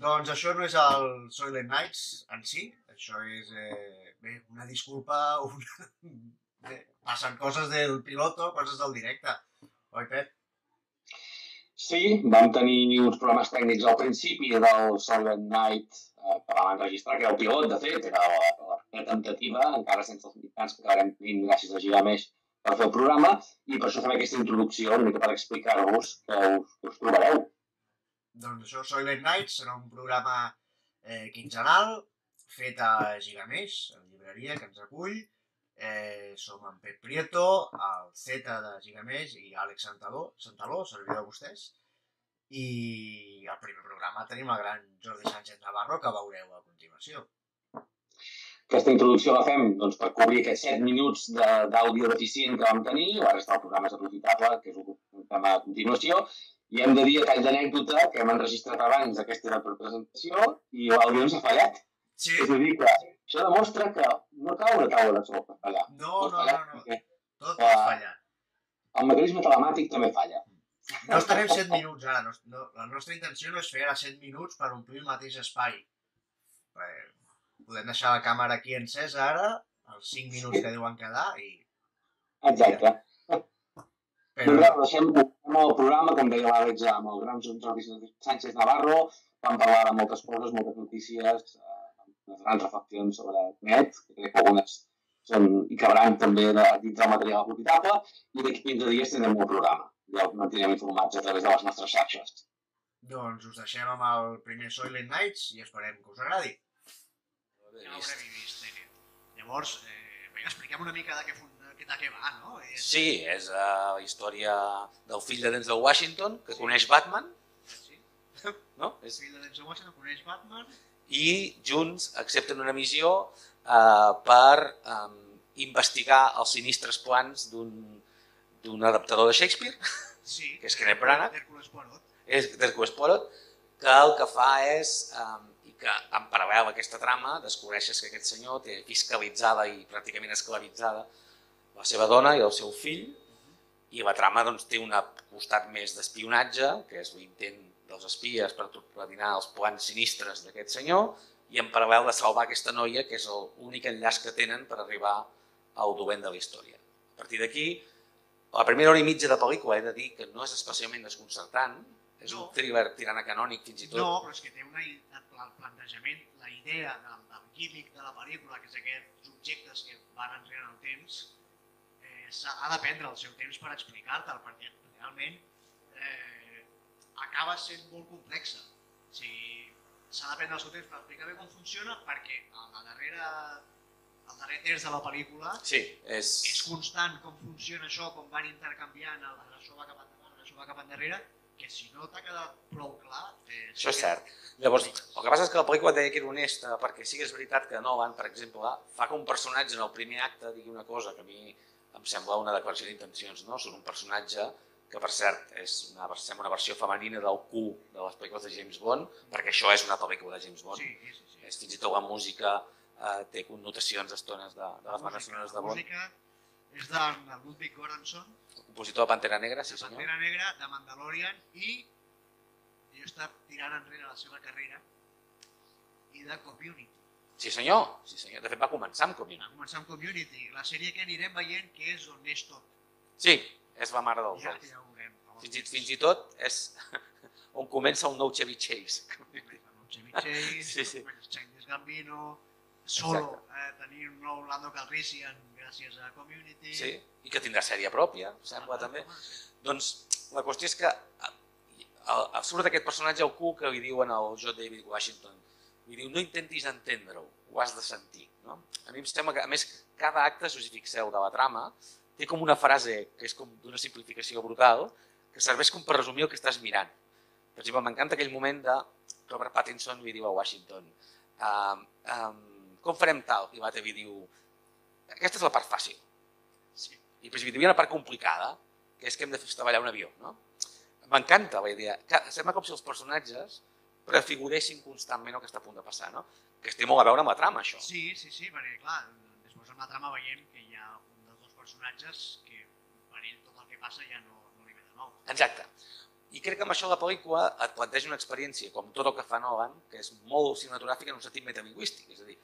Doncs això no és el Soylent Nights en si, això és eh, bé, una disculpa, una... Bé, passen coses del piloto, coses del directe. Oi, Pep? Sí, vam tenir uns problemes tècnics al principi del Silent Night eh, que vam enregistrar, que era el pilot, de fet, era la, la, la temptativa, encara sense els mitjans que acabarem tenint gràcies a Gigameix per fer el programa, i per això fem aquesta introducció, una mica per explicar-vos que us, que us trobareu. Doncs això, Soylent Nights, serà un programa eh, quinzenal, fet a Gigameix, a la llibreria que ens acull. Eh, som en Pep Prieto, el Z de Gigameix i Àlex Santaló, Santaló, servidor de vostès. I al primer programa tenim el gran Jordi Sánchez Navarro, que veureu a continuació. Aquesta introducció la fem doncs, per cobrir aquests 7 minuts d'àudio deficient que vam tenir, la resta del programa és aprofitable, que és un tema a continuació, i hem de dir a tall d'anècdota que hem enregistrat abans aquesta presentació i l'àudio ens ha fallat. Sí. És a dir, que això demostra que no cau una taula de sol per fallar. No, no, fallar, no, no. Tot pot fallar. El mecanisme telemàtic també falla. No estarem 7 minuts ara. No, no, la nostra intenció no és fer ara 7 minuts per omplir el mateix espai. Eh, podem deixar la càmera aquí encesa ara, els 5 minuts que deuen quedar, i... Exacte. Però, Doncs res, deixem, deixem el programa, com deia l'Àlex, amb el gran Jordi Sánchez Navarro, vam parlar de moltes coses, moltes notícies, eh, les grans reflexions sobre net, que crec que algunes són i cabran també de, dins del material aprofitable, i d'aquí 15 dies tindrem un programa. Ja el mantindrem informats a través de les nostres xarxes. doncs us deixem amb el primer Soylent Nights i esperem que us agradi. Ja l'haurem vist, eh? Llavors, eh, expliquem una mica de què, fun- de, de què va, no? És, Sí, és uh, la història del fill de Denzel Washington, que coneix Batman, sí. no? El És, fill de Denzel Washington coneix Batman, i junts accepten una missió uh, per um, investigar els sinistres plans d'un adaptador de Shakespeare, sí. Que és Kenneth Branagh. Hércules Poirot. és d'Hercules Poirot, que el que fa és, um, i que en paral·lel a aquesta trama, descobreixes que aquest senyor té fiscalitzada i pràcticament esclavitzada la seva dona i el seu fill, i la trama doncs, té un costat més d'espionatge, que és l'intent dels espies per torpedinar els plans sinistres d'aquest senyor, i en paral·lel de salvar aquesta noia, que és l'únic enllaç que tenen per arribar al dolent de la història. A partir d'aquí, la primera hora i mitja de pel·lícula he de dir que no és especialment desconcertant, és No. un thriller tirant a canònic fins i tot. No, però és que té una, el plantejament, la idea del, del gimmick de la pel·lícula, que és aquests objectes que van enrere el temps, s'ha- ha de prendre el seu temps per explicar-te'l, perquè realment eh, acaba sent molt complexa. O sigui, s'ha de prendre el seu temps per explicar bé com funciona, perquè a la darrera, al darrer terç de la pel·lícula Sí, és... és constant com funciona això, com van intercanviant, el- això va cap endavant, això va cap endarrere, que si no t'ha quedat prou clar... Eh, Això és cert. Llavors, el que passa és que la pel·lícula deia que era honesta, perquè sí que és veritat que Nolan, per exemple, fa que un personatge en el primer acte digui una cosa que a mi em sembla una declaració d'intencions, no? Són un personatge que, per cert, és una, sembla una versió femenina del Q de les pel·lícules de James Bond, perquè això és una pel·lícula de James Bond. Sí, sí, sí. És, fins i tot la música eh, té connotacions estones de, de les bandes sonores de La Bond. música és de, de Ludwig Göransson, El compositor de Pantera Negra, sí senyor. Pantera Negra, de Mandalorian i jo està tirant enrere la seva carrera i de Community. Sí senyor, sí senyor. De fet va començar amb Community. Va començar amb Community, la sèrie que anirem veient que és on és tot. Sí, és la mare dels Ja, dos. ja ho veurem. Fins i, fins i tot és on comença el nou Chevy Chase. Chevy Chase, Sí, sí. Childish Gambino, Solo, eh, tenir un nou Lando Calrissian gràcies a Community. Sí, i que tindrà sèrie pròpia, sembla també. Doncs la qüestió és que a- a- surt aquest personatge al cul que li diuen al J. David Washington. Li diu, no intentis entendre-ho, ho has de sentir. No? A mi em sembla que, a més, cada acte, si us hi fixeu, de la trama, té com una frase que és com d'una simplificació brutal, que serveix com per resumir el que estàs mirant. Per exemple, m'encanta aquell moment de Robert Pattinson li diu a Washington um, um, com farem tal? I l'altre li diu aquesta és la part fàcil. Sí. I després hi havia una part complicada, que és que hem de fer treballar un avió. No? M'encanta la idea. Sembla com si els personatges prefiguressin constantment el que està a punt de passar. No? Que té molt a veure amb la trama, això. Sí, sí, sí, perquè clar, després amb la trama veiem que hi ha un dels dos personatges que per ell tot el que passa ja no, no li ve de nou. Exacte. I crec que amb això la pel·lícula et planteja una experiència, com tot el que fa Nolan, que és molt cinematogràfica en un sentit metalingüístic. És a dir,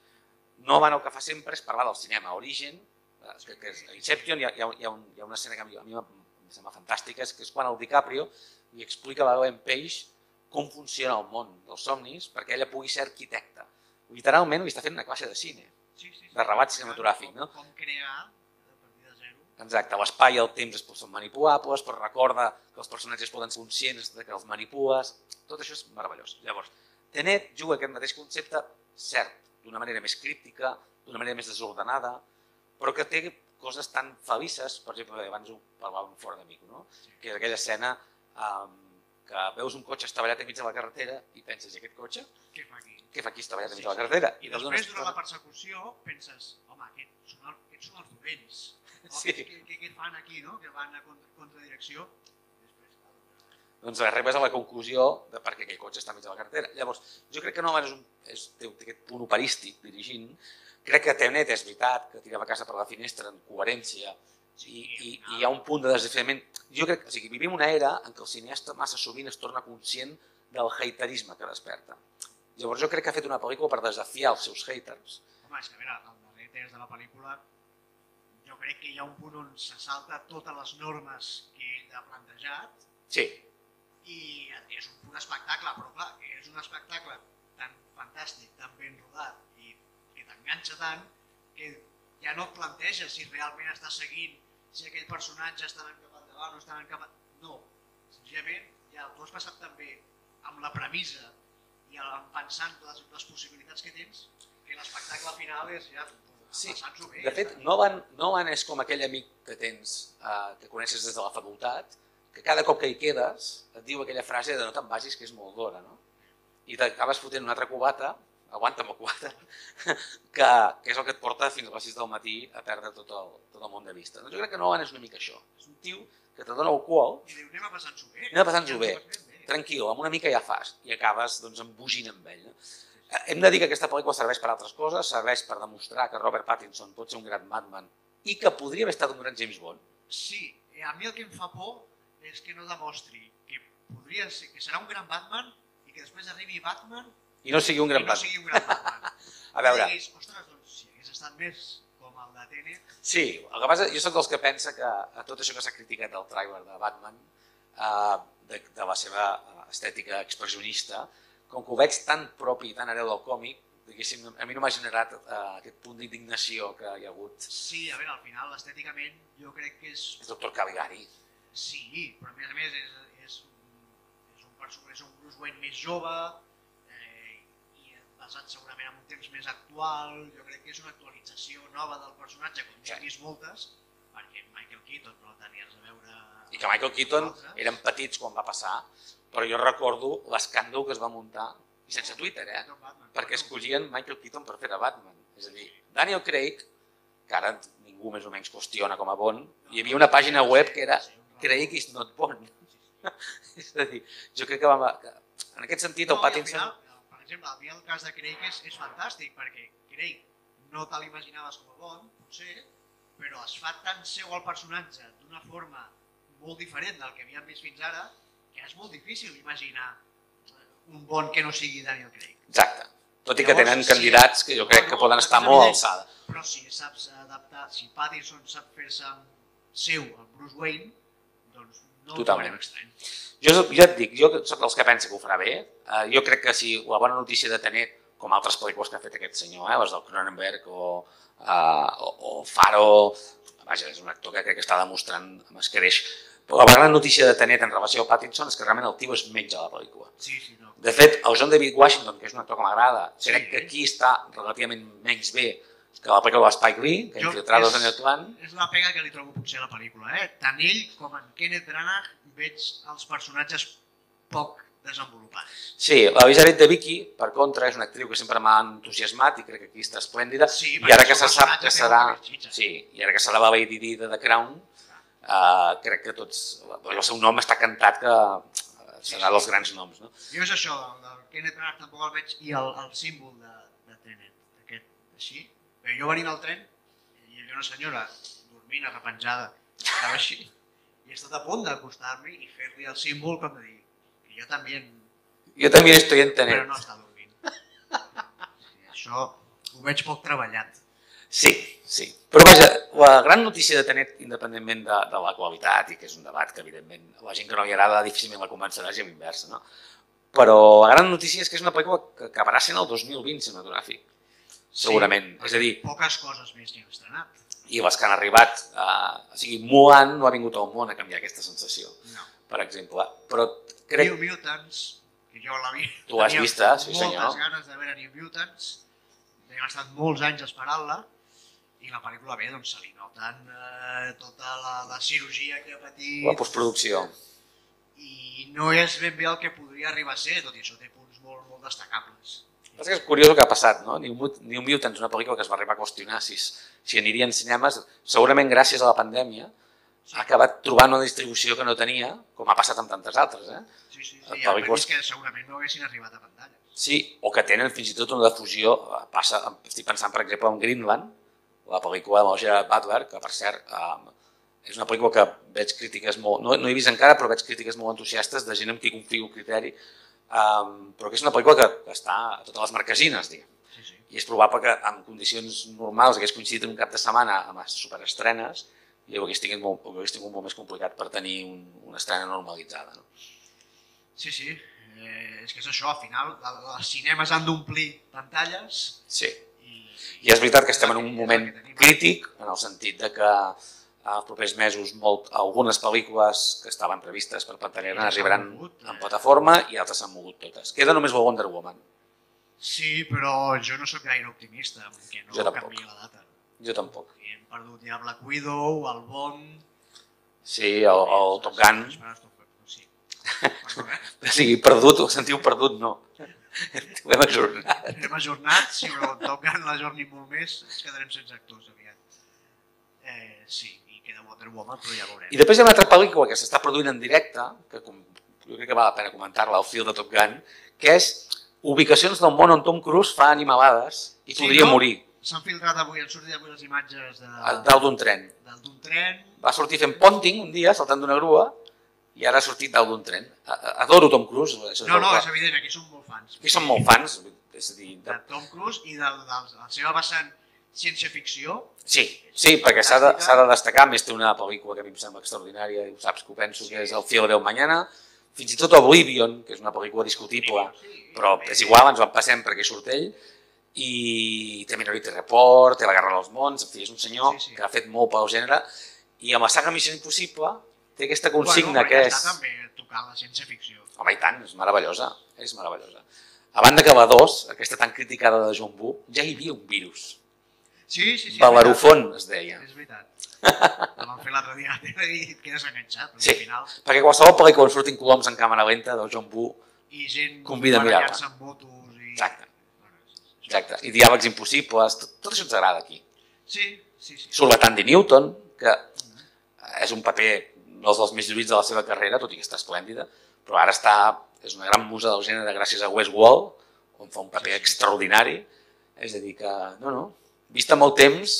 Nolan el que fa sempre és parlar del cinema Origen, eh, que, que és Inception, hi ha, hi, ha, un, hi ha una escena que a mi, a mi em sembla fantàstica, és que és quan el DiCaprio li explica a l'Ellen Page com funciona el món dels somnis perquè ella pugui ser arquitecta. Literalment li està fent una classe de cine. Sí, sí, sí. de rebat cinematogràfic, com, no? Com crear a partir de zero. Exacte, l'espai i el temps es són manipulables, però recorda que els personatges poden ser conscients de que els manipules, tot això és meravellós. Llavors, Tenet juga aquest mateix concepte, cert, d'una manera més críptica, d'una manera més desordenada, però que té coses tan felices, per exemple, abans ho parlàvem fora d'amic, no? que és aquella escena um, que veus un cotxe estavellat enmig de la carretera i penses, i aquest cotxe? Què fa aquí? Què fa aquí estavellat enmig de la carretera? I te'l després, dones durant la tota- persecució, penses, home, aquests són, el, aquests són els dolents. Sí. Què, què, què fan aquí, no? Que van a contra, contradirecció. Després, doncs arribes a la conclusió de per què aquell cotxe està enmig de la carretera. Llavors, jo crec que no és un, és, té aquest punt operístic dirigint. Crec que Tenet és veritat, que tira la casa per la finestra en coherència i, i, i hi ha un punt de desafiament. Jo crec o sigui, vivim una era en què el cineasta massa sovint es torna conscient del haterisme que desperta. Llavors jo crec que ha fet una pel·lícula per desafiar els seus haters. Home, és que a veure, el darrer terç de la pel·lícula jo crec que hi ha un punt on se salta totes les normes que ell ha plantejat Sí, i és un punt espectacle, però clar, és un espectacle tan fantàstic, tan ben rodat i que t'enganxa tant que ja no et planteges si realment està seguint, si aquell personatge està anant cap endavant o està anant cap... No, senzillament ja tu has passat també amb la premissa i pensant les, les possibilitats que tens que l'espectacle final és ja Sí, bé. De fet, Nolan, Nolan és com aquell amic que tens, eh, que coneixes des de la facultat, que cada cop que hi quedes et diu aquella frase de no te'n vagis que és molt d'hora, no? I t'acabes fotent una altra cubata, aguanta'm el cubata, que, que és el que et porta fins a les 6 del matí a perdre tot el, tot el món de vista. Doncs jo crec que Nolan és una mica això. És un tio que te dona el qual, I diu, anem a passar-s'ho bé. Anem a passar-nos-ho Ja bé. bé. tranquil, amb una mica ja fas, i acabes doncs, embogint amb ell. No? Hem de dir que aquesta pel·lícula serveix per altres coses, serveix per demostrar que Robert Pattinson pot ser un gran Batman i que podria haver estat un gran James Bond. Sí, eh, a mi el que em fa por és que no demostri que podria ser, que serà un gran Batman i que després arribi Batman I no sigui un i gran no Batman. sigui un gran Batman. A veure, I diguis, ostres, doncs si hagués estat més com el de Tenet, sí, el que passa, jo sóc dels que pensa que a tot això que s'ha criticat del trailer de Batman, eh, de, de la seva estètica expressionista, com que ho veig tan propi, tan hereu del còmic, diguéssim, a mi no m'ha generat eh, aquest punt d'indignació que hi ha hagut. sí, a veure, al final, estèticament, jo crec que és... És Dr. Caligari. Sí, però a més a més és, és, un- és un personatge, és un Bruce Wayne més jove, eh, basat segurament en un temps més actual, jo crec que és una actualització nova del personatge, com ja he vist moltes, perquè Michael Keaton no tenia res a veure... I que Michael Keaton eren petits quan va passar, però jo recordo l'escàndol que es va muntar, i sense Twitter, eh? Batman, perquè escollien Michael Keaton per fer de Batman. És a dir, Daniel Craig, que ara ningú més o menys qüestiona com a Bond, hi havia una pàgina web que era sí. Craig is not Bond. és a dir, jo crec que, va, en aquest sentit el No, Pattinson... Final, exemple, a mi el cas de Craig és, és fantàstic, perquè Craig no te l'imaginaves com a Bond, potser, però es fa tan seu el personatge d'una forma molt diferent del que havíem vist fins ara, que és molt difícil imaginar un Bond que no sigui Daniel Craig. Exacte. Tot i que Llavors, tenen sí. candidats que jo crec No, que poden estar molt alçada. Però si saps adaptar, si Pattinson sap fer-se seu el Bruce Wayne, doncs no Totalment. Jo ja et dic, jo soc dels que pensa que ho farà bé. Eh, jo crec que si la bona notícia de Tenet, com altres pel·lícules que ha fet aquest senyor, eh, les del Cronenberg o, uh, o, o Faro, vaja, és un actor que crec que està demostrant amb escreix. Però la gran notícia de Tenet en relació al Pattinson és que realment el tio es menja la pel·lícula. Sí, sí, no. De fet, el John David Washington, que és un actor que m'agrada, Sí. crec que aquí està relativament menys bé que la pel·lícula de Spike Lee, que Jo- Infiltrados és- en el clan. És la pega que li trobo potser a la pel·lícula. Eh? Tant ell com en Kenneth Branagh veig els personatges poc desenvolupats. Sí, l'Elisabeth de Vicky, per contra, és una actriu que sempre m'ha entusiasmat i crec que aquí està esplèndida. Sí, I ara que el se sap que serà, sí, i ara que serà la Lady Di de The Crown, uh, crec que tots, el seu nom està cantat que eh, serà dels grans noms. No? Jo és això, el del Kenneth Branagh tampoc el veig i el, el símbol de, de Tenet, aquest així. Però jo venint al tren i hi havia una senyora dormint arrepenjada, estava així, i he estat a punt d'acostar-m'hi i fer-li el símbol com de dir que jo també, Jo també estoy en però no està dormint. Sí, això ho veig poc treballat. Sí, sí. Però vaja, la gran notícia de Tenet, independentment de, de la qualitat, i que és un debat que evidentment la gent que no li agrada difícilment la convencerà i a l'inversa, no? Però la gran notícia és que és una pel·lícula que acabarà sent el 2020 cinematogràfic, segurament. Sí, és a dir, poques coses més n'hi han estrenat. i les que han arribat, eh, o sigui, Mulan no ha vingut al món a canviar aquesta sensació, No. per exemple. Però crec... New Mutants, que jo l'havia... Tu l'has tenia vista, sí, senyor. Moltes ganes de veure New Mutants, hem estat molts anys esperant-la, i la pel·lícula bé, doncs se li noten eh, tota la, la cirurgia que ha patit La postproducció. i no és ben bé el que podria arribar a ser, tot i això té punts molt, molt destacables. El que és curiós el que ha passat, no? New, Mut- New Mutants, una pel·lícula que es va arribar a qüestionar si, si aniria en cinemes, segurament gràcies a la pandèmia, ha acabat trobant una distribució que no tenia, com ha passat amb tantes altres, eh? Sí, sí, sí. El Hi ha pel·lícules- que segurament no haguessin arribat a pantalles. Sí, o que tenen fins i tot una difusió, eh, passa, estic pensant per exemple en Greenland, la pel·lícula de Gerard Butler, que per cert eh, és una pel·lícula que veig crítiques molt, no, no he vist encara, però veig crítiques molt entusiastes de gent amb qui confio criteri, eh, però que és una pel·lícula que, està a totes les marquesines, diguem. Sí, sí. I és probable que en condicions normals hagués coincidit en un cap de setmana amb les superestrenes i ho hagués tingut molt, ho hagués tingut molt més complicat per tenir un, una estrena normalitzada. No? Sí, sí. Eh, és que és això, al final, els cinemes han d'omplir pantalles Sí. i... I és veritat que estem en un moment crític, en el sentit de que els propers mesos molt, algunes pel·lícules que estaven previstes per pantalla gran Ja s'han arribaran mogut, eh? en plataforma i altres s'han mogut totes. Queda només la Wonder Woman. Sí, però jo no sóc gaire optimista que no Jo tampoc. canviï la data. Jo tampoc. I hem perdut ja Black Widow, el Bond... Sí, el, el Top Gun. Sí. Perdó, eh? Sigui, perdut, ho sentiu perdut, no. Ho hem ajornat. Hem ajornat, sí, però el Top Gun l'ajorni molt més, ens quedarem sense actors aviat. Eh, sí, Wonder Woman, però ja veurem. I després hi ha una altra pel·lícula que s'està produint en directe, que com, jo crec que val la pena comentar-la, el fil de Top Gun, que és ubicacions del món on Tom Cruise fa animalades i Sí, podria no? morir S'han filtrat avui, han sortit avui les imatges de, dalt d'un tren. del d'un tren. Va sortir fent ponting un dia, saltant d'una grua, i ara ha sortit dalt d'un tren. Adoro Tom Cruise. Això és No, no, és evident, aquí som molt fans. Aquí som molt fans, és a dir, De de... Tom Cruise i de, de, de la seva vessant ciència-ficció. Sí, sí, perquè s'ha de, de destacar, més té una pel·lícula que a mi em sembla extraordinària, i ho saps que ho penso, que és El fil del mañana, fins i tot Oblivion, que és una pel·lícula discutible, Sí, però és igual, ens ho passem perquè surt ell, i té Minority Report, té La Guerra dels Mons, en fi, és un senyor Sí, sí. que ha fet molt pel gènere, i amb la saga Missió Impossible té aquesta consigna bueno, que és... Està també tocant la ciència-ficció. Home, i tant, és meravellosa, és meravellosa. A banda que la 2, aquesta tan criticada de John Woo, ja hi havia un virus. Sí, sí, sí. Balarufon es deia. És veritat. El vam fer l'altre dia a la tele i et quedes enganxat, Sí. al final. Perquè qualsevol pel·lícula on surtin coloms en càmera lenta del John Woo, I gent Convida a mirar-la. amb motos. I... Exacte. Exacte, i diàlegs impossibles, tot, tot això ens agrada aquí. Sí, sí, sí. Surt la Tandy Newton, que és un paper no dels més lluïts de la seva carrera, tot i que està esplèndida, però ara està, és una gran musa del gènere gràcies a Westworld, on fa un paper Sí, sí. extraordinari. És a dir que, no, no, vist amb el temps,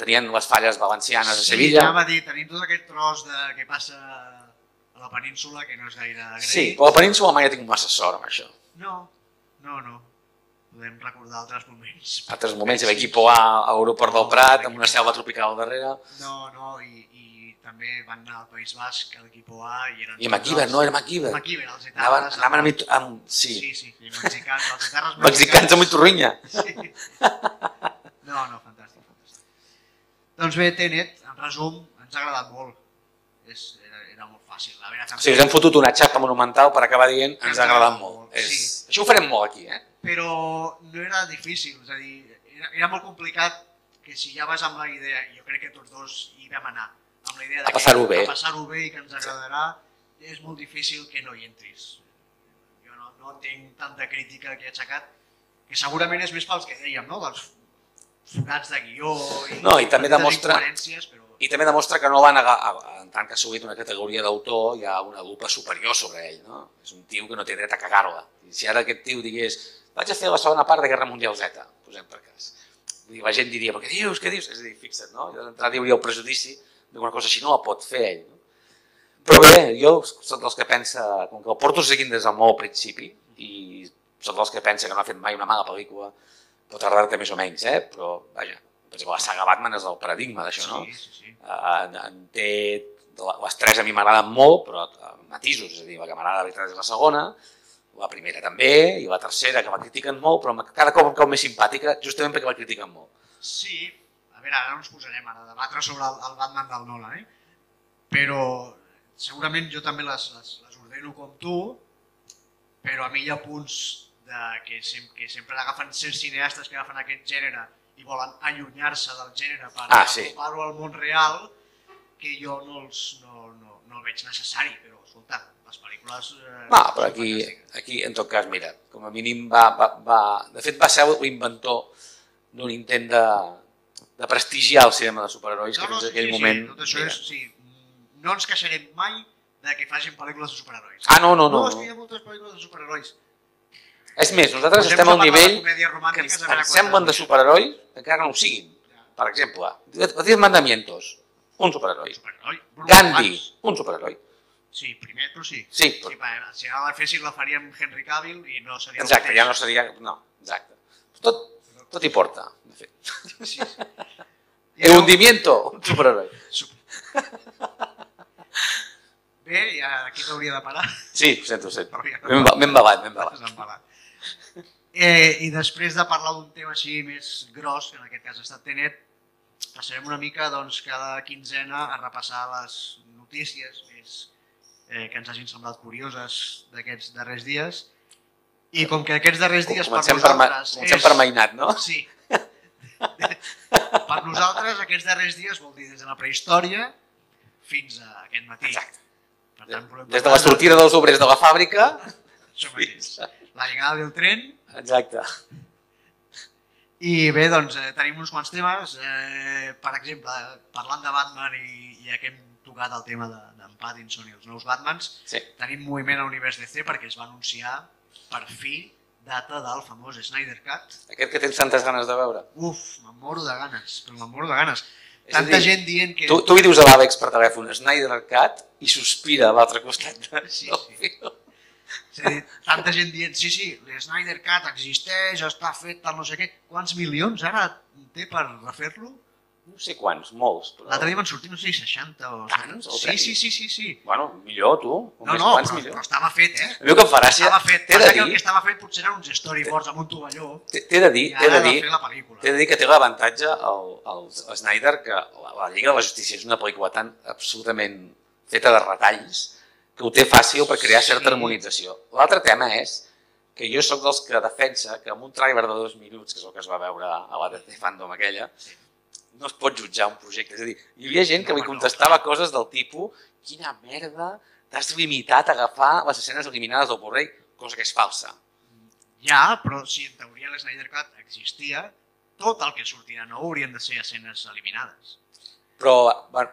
tenien les falles valencianes a Sí, Sevilla. ja va dir, tenim tot aquest tros de què passa a la península, que no és gaire agraït. Sí, però a la península mai ha tingut massa sort amb això. No, no, no. Podem recordar altres moments. altres moments hi va equipo A l'aeroport del Prat, amb una selva tropical al darrere, No, no, i, i també van anar al País Basc, a l'equip A, i eren... i no era MacIver. MacIver, els Anaven, etarres... anaven amb, amb, sí, Sí, sí, sí, mexicans, els etarres mexicans amb Iturrinya. Sí. No, no, fantàstic, fantàstic. Doncs bé, Tenet, en resum, ens ha agradat molt. És, era, era molt fàcil. A veure, O sigui, ens hem fotut una xapa monumental per acabar dient ens ha agradat molt. Sí. És... Això ho farem molt aquí, eh? Però no era difícil, és a dir, era, era molt complicat que si ja vas amb la idea, jo crec que tots dos hi vam anar, amb la idea de A passar-ho bé. a passar-ho bé i que ens agradarà, és molt difícil que no hi entris. Jo no, no entenc tanta crítica que he aixecat, que segurament és més pels que dèiem, no? dels forats de guió i, No, i també demostra- però... I també demostra que no van a, a, en tant que ha assolit una categoria d'autor, hi ha una lupa superior sobre ell, no? És un tio que no té dret a cagar-la. I si ara aquest tio digués, vaig a fer la segona part de Guerra Mundial Z, posem per cas. Dir, la gent diria, però què dius, què dius? És a dir, fixa't, no? I d'entrada hi hauria el prejudici d'una cosa així no la pot fer ell. No? Però bé, jo soc dels que pensa, com que el porto seguint des del molt principi, i soc dels que pensa que no ha fet mai una mala pel·lícula, pot agradar-te més o menys, eh? però vaja, per exemple, la saga Batman és el paradigma d'això, no? Sí, sí, sí. Eh, en, en té, les tres a mi m'agraden molt, però amb matisos, és a dir, la que m'agrada de veritat és la segona, la primera també, i la tercera, que la critiquen molt, però cada cop em cau més simpàtica, justament perquè la critiquen molt. Sí, a veure, ara no ens posarem ara a debatre sobre el, el Batman del Nolan, eh? però segurament jo també les, les, les ordeno com tu, però a mi hi ha punts de, que, sem que sempre agafen certs cineastes que agafen aquest gènere i volen allunyar-se del gènere per Ah, sí. apropar-ho al món real, que jo no, els, no, no, no el veig necessari, però escolta, les pel·lícules... Eh, No, però aquí, aquí, en tot cas, mira, com a mínim va, va, va... De fet, va ser l'inventor d'un intent de, de prestigiar el cinema de superherois, que fins aquell moment... Sí, tot això és, sí, no ens queixarem mai de que facin pel·lícules de superherois. Ah, no, no, no. No, és que hi ha moltes pel·lícules de superherois. És més, nosaltres estem a parlar nivell que ens, ens semblen de superherois, encara que no ho siguin. Per exemple, els Diez Mandamientos, un superheroi. Gandhi, un superheroi. Sí, primer, però sí. Sí, Sí, però, si ara la fessin la faríem Henry Cavill i no seria exacte, ja no seria... No, exacte. Tot, tot hi porta, de fet. Sí, sí. El hundimiento, un superheroi. Bé, ja aquí t'hauria de parar. Sí, ho sento, ho sento. Hauria m'he embalat, m'he embalat. Eh, I després de parlar d'un tema així més gros, que en aquest cas ha estat Tenet, passarem una mica doncs, cada quinzena a repassar les notícies més eh, que ens hagin semblat curioses d'aquests darrers dies. I com que aquests darrers dies per Comencem per, ma- nosaltres... comencem per mainat, no? Sí. per nosaltres aquests darrers dies vol dir des de la prehistòria fins a aquest matí. Exacte. Per tant, Des de la sortida dels obrers de la fàbrica Això mateix. La llegada del tren Exacte. I bé, doncs eh, tenim uns quants temes. Eh, per exemple, parlant de Batman i, i ja que hem tocat el tema de- d'en Pattinson i els nous Batmans, Sí. tenim moviment a l'univers DC perquè es va anunciar per fi data del famós Snyder Cut. Aquest que tens tantes ganes de veure. Uf, me'n moro de ganes, però me'n moro de ganes. És Tanta dir, gent dient que... Tu, tu li dius a l'Àlex per telèfon Snyder Cut i sospira a l'altre costat. De... Sí, sí. És dir, tanta gent dient, sí, sí, l'Snyder Cut existeix, està fet, tal no sé què. Quants milions ara té per refer-lo? No sé quants, molts. Però... L'altre dia van sortir, no sé, 60 o... Tants, o Sí, sí, sí, sí, sí. Bueno, millor tu. O No, no, quants però, millor. però estava fet, eh? A mi que em farà ser... Estava fet. T'he de Passa que el dir, que estava fet potser eren uns storyboards amb un tovalló t'he de dir, t'he de dir, t'he de dir que té l'avantatge el, el, el Snyder que la, la Lliga de la Justícia és una pel·lícula tan absolutament feta de retalls que ho té fàcil per crear certa harmonització. L'altre tema és que jo sóc dels que defensa que amb un trailer de dos minuts, que és el que es va veure a la DC Fandom aquella, no es pot jutjar un projecte. És a dir, hi havia gent que li contestava coses del tipus quina merda, t'has limitat a agafar les escenes eliminades del Blu-ray, cosa que és falsa. Ja, però si en teoria l'Snyder Cut existia, tot el que sortirà no haurien de ser escenes eliminades. Però,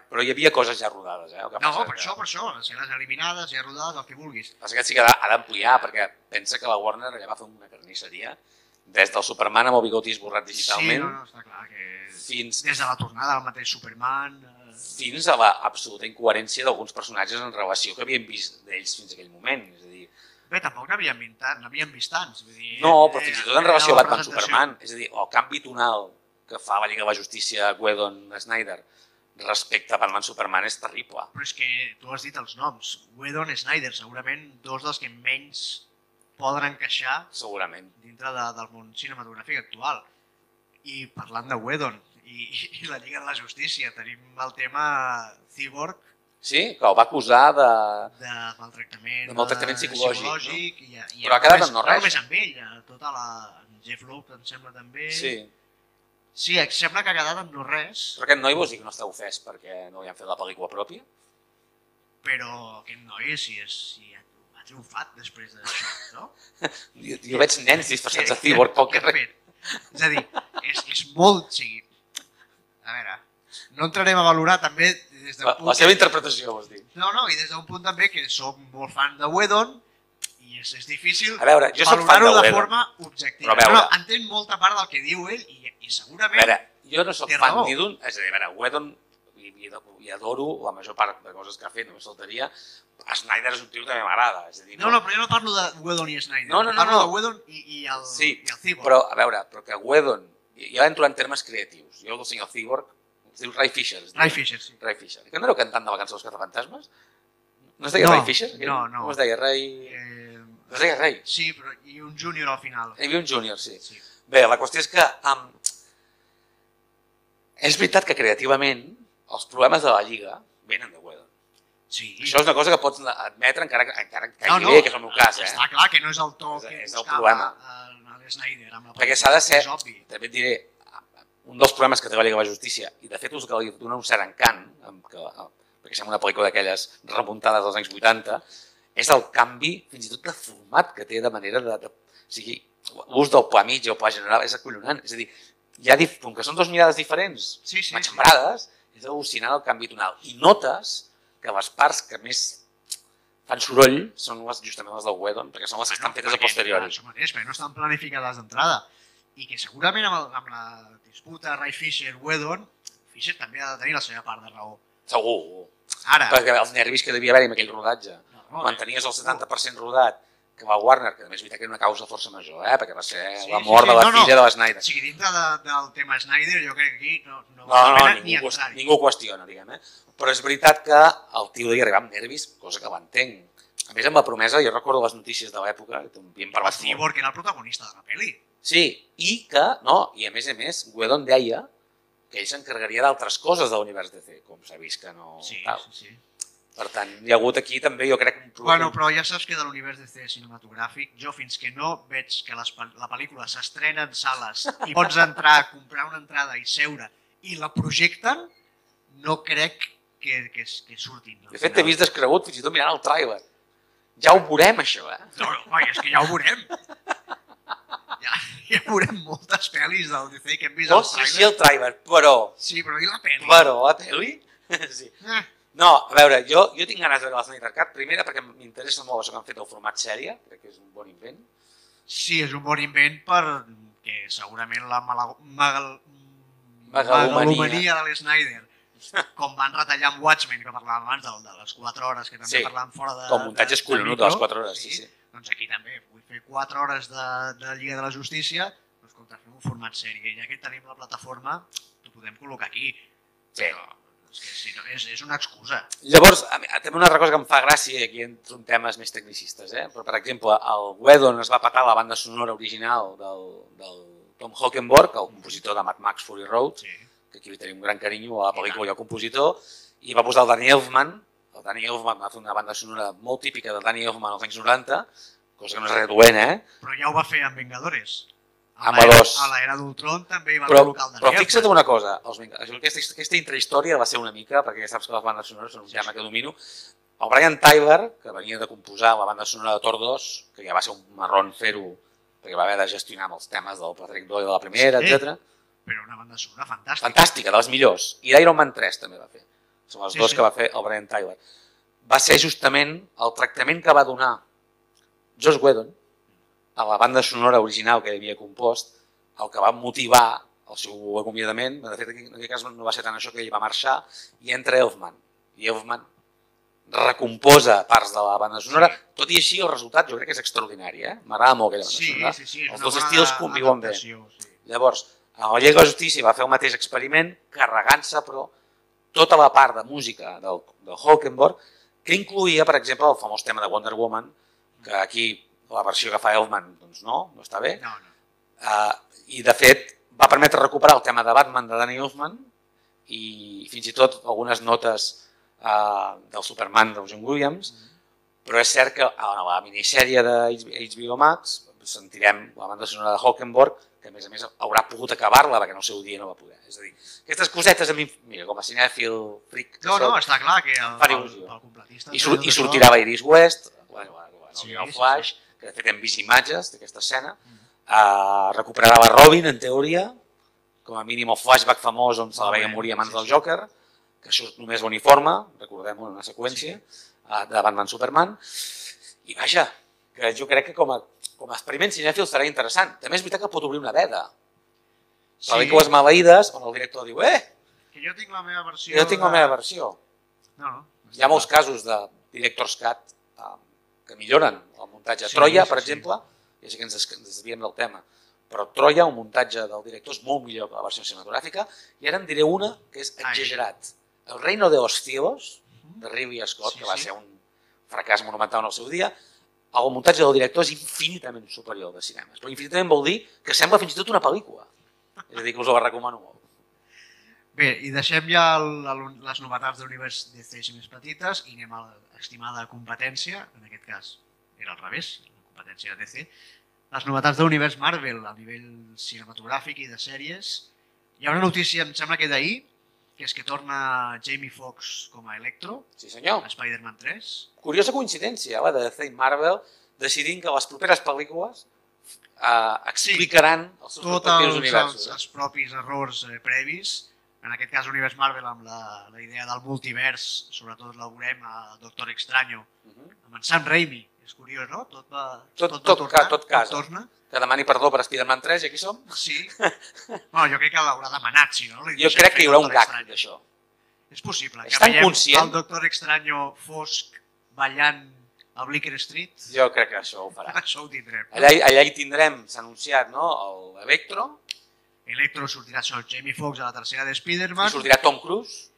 però hi havia coses ja rodades, eh? No, per que- això, per això, escenes eliminades, ja rodades, el que vulguis. Passa que sí que ha d'ampliar, perquè pensa que la Warner ja va fer una carnisseria des del Superman amb el bigoti esborrat digitalment Sí, no, no, està clar que fins, des de la tornada del mateix Superman... Eh, fins a la absoluta incoherència d'alguns personatges en relació que havíem vist d'ells fins aquell moment. És a dir, bé, tampoc n'havíem vist, n'havíem vist tants. Vull dir, no, però eh, fins i tot en relació a Batman. Superman. És a dir, el canvi tonal que fa la Lliga de la Justícia Whedon Snyder respecte a Batman Superman és terrible. Però és que tu has dit els noms. Whedon, Snyder, segurament dos dels que menys poden encaixar Segurament. dintre de, del món cinematogràfic actual. I parlant de Whedon i, i la Lliga de la Justícia, tenim el tema Cyborg, Sí, que el va acusar de... de maltractament, De maltractament eh, psicològic, psicològic i, i Però ha quedat en no res. només amb ell, tota la... en Jeff Loeb, em sembla també. Sí. Sí, em sembla que ha quedat en no res, Però aquest noi vols dir que no està ofès perquè no li han fet la pel·lícula pròpia? però aquest noi si, és, si ha, ha triomfat després d'això, no? Jo, jo veig nens disfressats de cyborg pel carrer. És a dir, és, és molt... O sigui, a veure, no entrarem a valorar també des d'un punt... la seva interpretació, vols dir? No, no, i des d'un punt també que som molt fan de Whedon i és, és difícil A veure, jo soc fan de forma objectiva. Però a veure- no, no, entenc molta part del que diu ell i, i A segurament... veure, jo no sóc fan ni d'un... És a dir, a veure, Whedon, i i, i, adoro la major part de coses que ha fet, només faltaria. Snyder és un tio que també m'agrada. A dir, No, no, però jo no parlo de Whedon i Snyder. No, no, no, Parlo no. de Whedon i, i el, Sí, i el Cyborg. Però, a veure, però que Whedon, jo entro en termes creatius. Jo, el senyor Cyborg, es diu Ray Fisher. Diu. Ray Fisher, sí. Ray Fisher. Que no era el cantant de la cançó dels Cazafantasmes? No es deia No, Ray Fisher? no, no. Com es deia? Ray... Eh, Deia Ray. sí, però i un júnior al final. Hi havia un júnior, sí. Sí. Bé, la qüestió és que um, és veritat que creativament els problemes de la Lliga venen de Whedon. Sí. Això és una cosa que pots admetre encara, que- encara que no, no, que és el meu cas, eh? Està clar que no és el to És- que és el problema. el- l'Snyder amb la Perquè s'ha de ser, també et diré, un dels problemes que té la Lliga de la Justícia, i de fet us que li dona un cert encant, amb que, perquè sembla una pel·lícula d'aquelles remuntades dels anys 80, és el canvi, fins i tot de format que té de manera de... de o sigui, l'ús del pla mig i el pla general és acollonant. És a dir, hi ha, dif- com que són dues mirades diferents, Sí, sí, sí. matxembrades, és al·lucinant el canvi tonal. I notes que les parts que més fan soroll són les, justament les del Whedon, perquè són les que estan fetes a posteriori. Això mateix, perquè no estan planificades d'entrada. I que segurament amb, el, amb la disputa Ray Fisher-Whedon, Fisher també ha de tenir la seva part de raó. Segur. Ara, Perquè els nervis que devia haver-hi amb aquell rodatge. no, no, Mantenies el 70% rodat, que va Warner, que a més veritat que era una causa força major, eh? perquè va ser Sí, la sí, mort sí, de la no, no. filla de la Snyder. o sigui, dintre de, del tema Snyder, jo crec que aquí no, no, No, no, pena ni ningú, ningú qüestiona, diguem, eh? Però és veritat que el tio devia arribar amb nervis, cosa que l'entenc. A més, amb la promesa, jo recordo les notícies de l'època, que havíem El parlat molt. Cyborg era el protagonista de la pel·li. Sí, i que, no, i a més a més, Whedon deia que ell s'encarregaria d'altres coses de l'univers DC, com s'ha vist que no... Sí, tal. sí, sí. Per tant, hi ha hagut aquí també, jo crec, un Bueno, però ja saps que de l'univers DC cinematogràfic, jo fins que no veig que les, la pel·lícula s'estrena en sales i pots entrar, comprar una entrada i seure i la projecten, no crec que, que, que surtin. De fet, t'he vist descregut fins i tot mirant el tràiler. Ja ho veurem, això, eh? No, no, és que ja ho veurem. Ja, ja veurem moltes pel·lis del DC que hem vist No, al sí, trailer. sí, el tràiler, però... Sí, però i la pel·li? Però, la pel·li? Sí. Eh, No, a veure, jo, jo tinc ganes de veure la Snyder Cut, primera perquè m'interessa molt això que han fet el format sèrie, crec que és un bon invent. Sí, és un bon invent per que segurament la mala, magal, Megalomania. de l'Snyder, com van retallar amb Watchmen, que parlàvem abans de, de les 4 hores, que també Sí, parlàvem fora de... Com muntatge collonut de les 4 hores, sí, sí. Doncs aquí també, vull fer 4 hores de, de Lliga de la Justícia, doncs escolta, fem un format sèrie, i ja que tenim la plataforma, ho podem col·locar aquí. Sí. Però si no, és, és una excusa. Llavors, a mi- també una altra cosa que em fa gràcia, aquí entro en temes més tecnicistes, eh? però per exemple, el Whedon es va patar la banda sonora original del, del Tom Hockenborg, el compositor de Mad Max Fury Road, Sí. que aquí li tenim un gran carinyo a la pel·lícula i al compositor, i va posar el Danny Elfman, el Danny Elfman va fer una banda sonora molt típica del Danny Elfman als anys 90, cosa que no és res dolent, eh? Però ja ho va fer amb Vengadores. Dos. A l'era d'Ultron també hi va Però, col·locar el però Daniel. fixa't una cosa, els, aquesta, aquesta intrahistòria va ser una mica, perquè ja saps que les bandes sonores són un Sí, que domino, el Brian Tyler, que venia de composar la banda sonora de Thor 2, que ja va ser un marrón fer-ho, perquè va haver de gestionar amb els temes del Patrick Doyle de la primera, Sí. etc. Però una banda sonora fantàstica. Fantàstica, de les millors. I d'Iron Man 3 també va fer. Són els Sí, dos sí. que va fer el Brian Tyler. Va ser justament el tractament que va donar Josh Whedon a la banda sonora original que havia compost, el que va motivar el seu acomiadament. De fet, en aquest cas no va ser tant això que ell va marxar, i entra Elfman. I Elfman recomposa parts de la banda sonora, tot i així el resultat jo crec que és extraordinari. Eh? M'agrada molt aquella banda Sí, sonora. sí, sí. Els dos estils conviuen bé. Sí. Llavors, a la Lliga de Justícia va fer el mateix experiment, carregant-se, però, tota la part de música del, del Hulkenborg, que incluïa, per exemple, el famós tema de Wonder Woman, que aquí la versió que fa Elfman doncs no, no està bé, No, no. uh, i de fet va permetre recuperar el tema de Batman de Danny Elfman i fins i tot algunes notes uh, del Superman de John Williams, però és cert que a la minissèrie de HBO Max sentirem la banda sonora de Hulkenborg, que a més a més haurà pogut acabar-la perquè en el seu dia no va poder. És a dir, aquestes cosetes a mi, mira, com a cinèfil fric, No, no, està clar que el, el, el completista... i, sur i sortirà l'Iris West, bueno, bueno, bueno, Sí, el sí, Flash, que de fet hem vist imatges d'aquesta escena, uh, recuperarà la Robin, en teoria, com a mínim el flashback famós on se la veia morir a mans sí, del sí. Joker, que surt només l'uniforme, recordem-ho en una seqüència, uh, de Batman-Superman, i vaja, que jo crec que com a, com a experiment cinèfil serà interessant. També és veritat que pot obrir una veda. Sí. Pel·lícules maleïdes, on el director diu, eh, Que jo tinc la meva versió... Jo tinc la de- meva versió. No, no. Hi ha molts casos de Director's Cut eh, que milloren el muntatge. Sí, Troia, per sí. exemple, ja sé que ens ens desviem del tema, però Troia, un muntatge del director és molt millor que la versió cinematogràfica, i ara en diré una que és exagerat. El Reino de los Cielos, de Ridley Scott, Sí, que va sí. ser un fracàs monumental en el seu dia, el muntatge del director és infinitament superior al de cinemes. Però infinitament vol dir que sembla fins i tot una pel·lícula. És a dir, que us la recomano molt. Bé, i deixem ja el, el, les novetats de l'univers DC així més petites i anem a l'estimada competència, en aquest cas era al revés, la competència de DC. Les novetats de l'univers Marvel a nivell cinematogràfic i de sèries. Hi ha una notícia, em sembla que d'ahir, que és que torna Jamie Foxx com a Electro Sí, senyor. a Spider-Man 3. Curiosa coincidència, la de DC i Marvel decidint que les properes pel·lícules eh, explicaran els seus respectius els, universos. els, els propis errors eh, previs, en aquest cas l'univers Marvel amb la, la idea del multivers, sobretot la veurem a Doctor Extraño, Uh -huh. amb en Sam Raimi, és curiós, no? Tot, va, Tot- va tot tornar, ca- tot casa. torna. Que demani perdó per Spider-Man 3 i aquí som. Sí. bueno, jo crec que l'haurà demanat, si no? Li Jo crec que hi haurà un gag d'això. És possible. És tan veiem conscient. El Doctor Extraño fosc ballant a Bleecker Street. Jo crec que això ho farà. Això ho tindrem. Allà, allà hi tindrem, s'ha anunciat, no?, l'Electro, Electro sortirà sol Jamie Foxx a la tercera de i Spider-Man. sortirà Tom Cruise.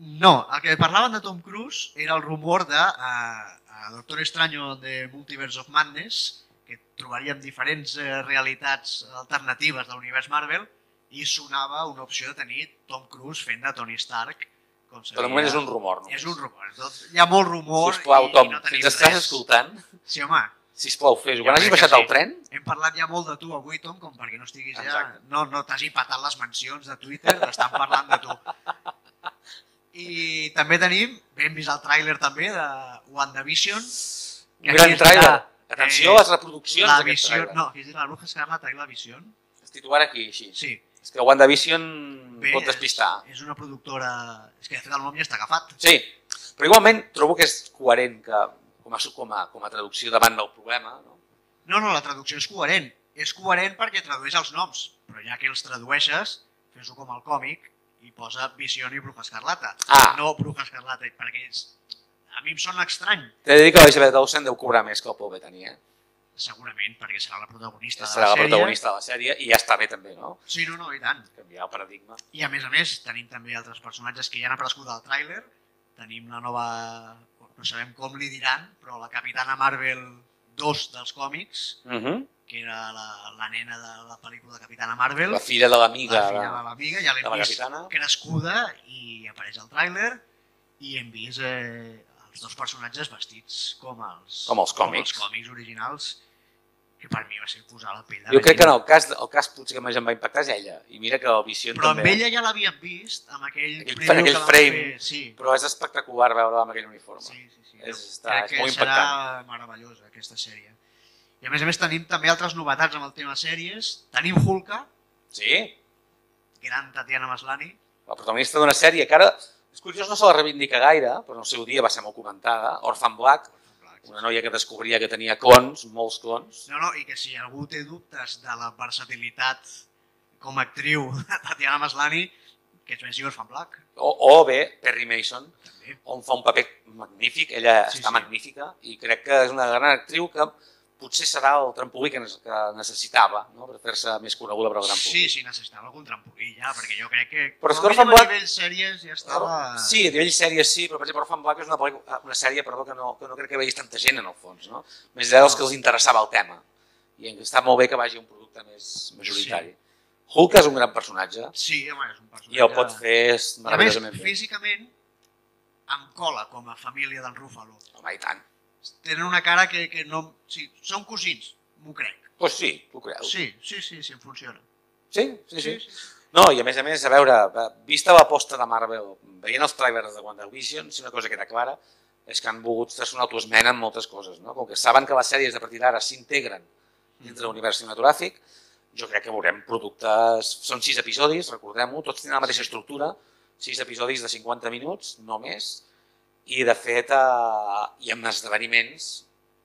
No, el que parlaven de Tom Cruise era el rumor de a Doctor Extraño de Multiverse of Madness, que trobaríem diferents eh, realitats alternatives de l'univers Marvel, i sonava una opció de tenir Tom Cruise fent de Tony Stark. Com Però de moment és un rumor. només. És un rumor. Tot, hi ha molt rumor Sisplau, i, Tom, i no si ens estàs res. escoltant, Sí, home, sisplau, fes-ho. Quan hagis baixat sí. el tren, hem parlat ja molt de tu avui, Tom, com perquè no estiguis ja... Exacte. No, no t'hagi patat les mencions de Twitter, estan parlant de tu. I també tenim, hem vist el tràiler també de WandaVision. un gran tràiler. Atenció eh, a les reproduccions La visió, tràiler. no, és la Bruja Escarlata i la Vision. Es titularà aquí, així. Sí, És que WandaVision bé, pot despistar. És, és una productora... És que de fet el nom ja està agafat. Sí, però igualment trobo que és coherent que, com a, com a, com a traducció davant del problema, no? No, no, la traducció és coherent. És coherent perquè tradueix els noms, però ja que els tradueixes, fes-ho com el còmic i posa Vision i Bruja Escarlata. Ah. No Bruja Escarlata, perquè és... a mi em sona estrany, T'he de dir que l'Elisabeth Olsen deu cobrar més que el Paul Bettany, eh? segurament, perquè serà la protagonista Serà de la la sèrie. protagonista de la sèrie i ja està bé també, no? Sí, no, no, i tant. Canviar el paradigma. I a més a més, tenim també altres personatges que ja han aparegut al tràiler. Tenim la nova... no sabem com li diran, però la Capitana Marvel 2 dels còmics, Uh -huh. que era la, la nena de la pel·lícula Capitana Marvel. La filla de l'amiga la filla de, de l'amiga, ja de l'hem vist capitana. crescuda i apareix al tràiler i hem vist eh, els dos personatges vestits com els, Com els còmics. Com els còmics originals, que per mi va ser posar la pell de Jo crec que en gallina. el cas, el cas potser que més em va impactar és ella. I mira que el Vision Però també. amb ella ja l'havíem vist, amb aquell, Aquell- preview aquell frame. Fer. Sí, Però és espectacular veure-la amb aquell uniforme. sí, sí. sí. És- està- crec és que molt serà meravellosa aquesta sèrie. I a més a més tenim també altres novetats amb el tema sèries. Tenim Hulka, Sí, gran Tatiana Maslany, la protagonista d'una sèrie que ara, és curiós, no se la reivindica gaire, però en el seu dia va ser molt comentada, Orphan Black, una noia que descobria que tenia clons, molts clons. No, no, i que si algú té dubtes de la versatilitat com a actriu de Tatiana Maslany, que es vegi Orphan Black, O, o bé, Perry Mason, també. on fa un paper magnífic, ella Sí, està sí. magnífica, i crec que és una gran actriu que potser serà el trampolí que, que necessitava, no? per fer-se més coneguda per al gran Sí, públic. sí, necessitava algun trampolí ja, perquè jo crec que Però com a Black- nivell sèries ja estava... Sí, a nivell sèries sí, però per exemple Orphan Black és una, pel·lícula- una sèrie perdó, que, no, que no crec que veguis tanta gent en el fons, no? Més dels que els interessava el tema. I està molt bé que vagi un producte més majoritari. Sí. Hulk és un gran personatge Sí, home, és un personatge... i el pot fer I a més, meravellosament bé. físicament, em cola com a família d'en Rúfalo. Home, i tant. Tenen una cara que, que no... Sí, són cosins, m'ho crec. Doncs pues sí, tu creus. Sí, sí, sí, sí, funciona. Sí, sí, sí. sí. No, i a més a més, a veure, eh, vista l'aposta de Marvel, veient els trailers de WandaVision, si una cosa queda clara és que han volgut fer-se una autoesmena en moltes coses, no? Com que saben que les sèries de partir d'ara s'integren dintre l'univers cinematogràfic, jo crec que veurem productes... Són sis episodis, recordem-ho, tots tenen la mateixa estructura, sis episodis de 50 minuts, no més, i de fet, eh, i amb esdeveniments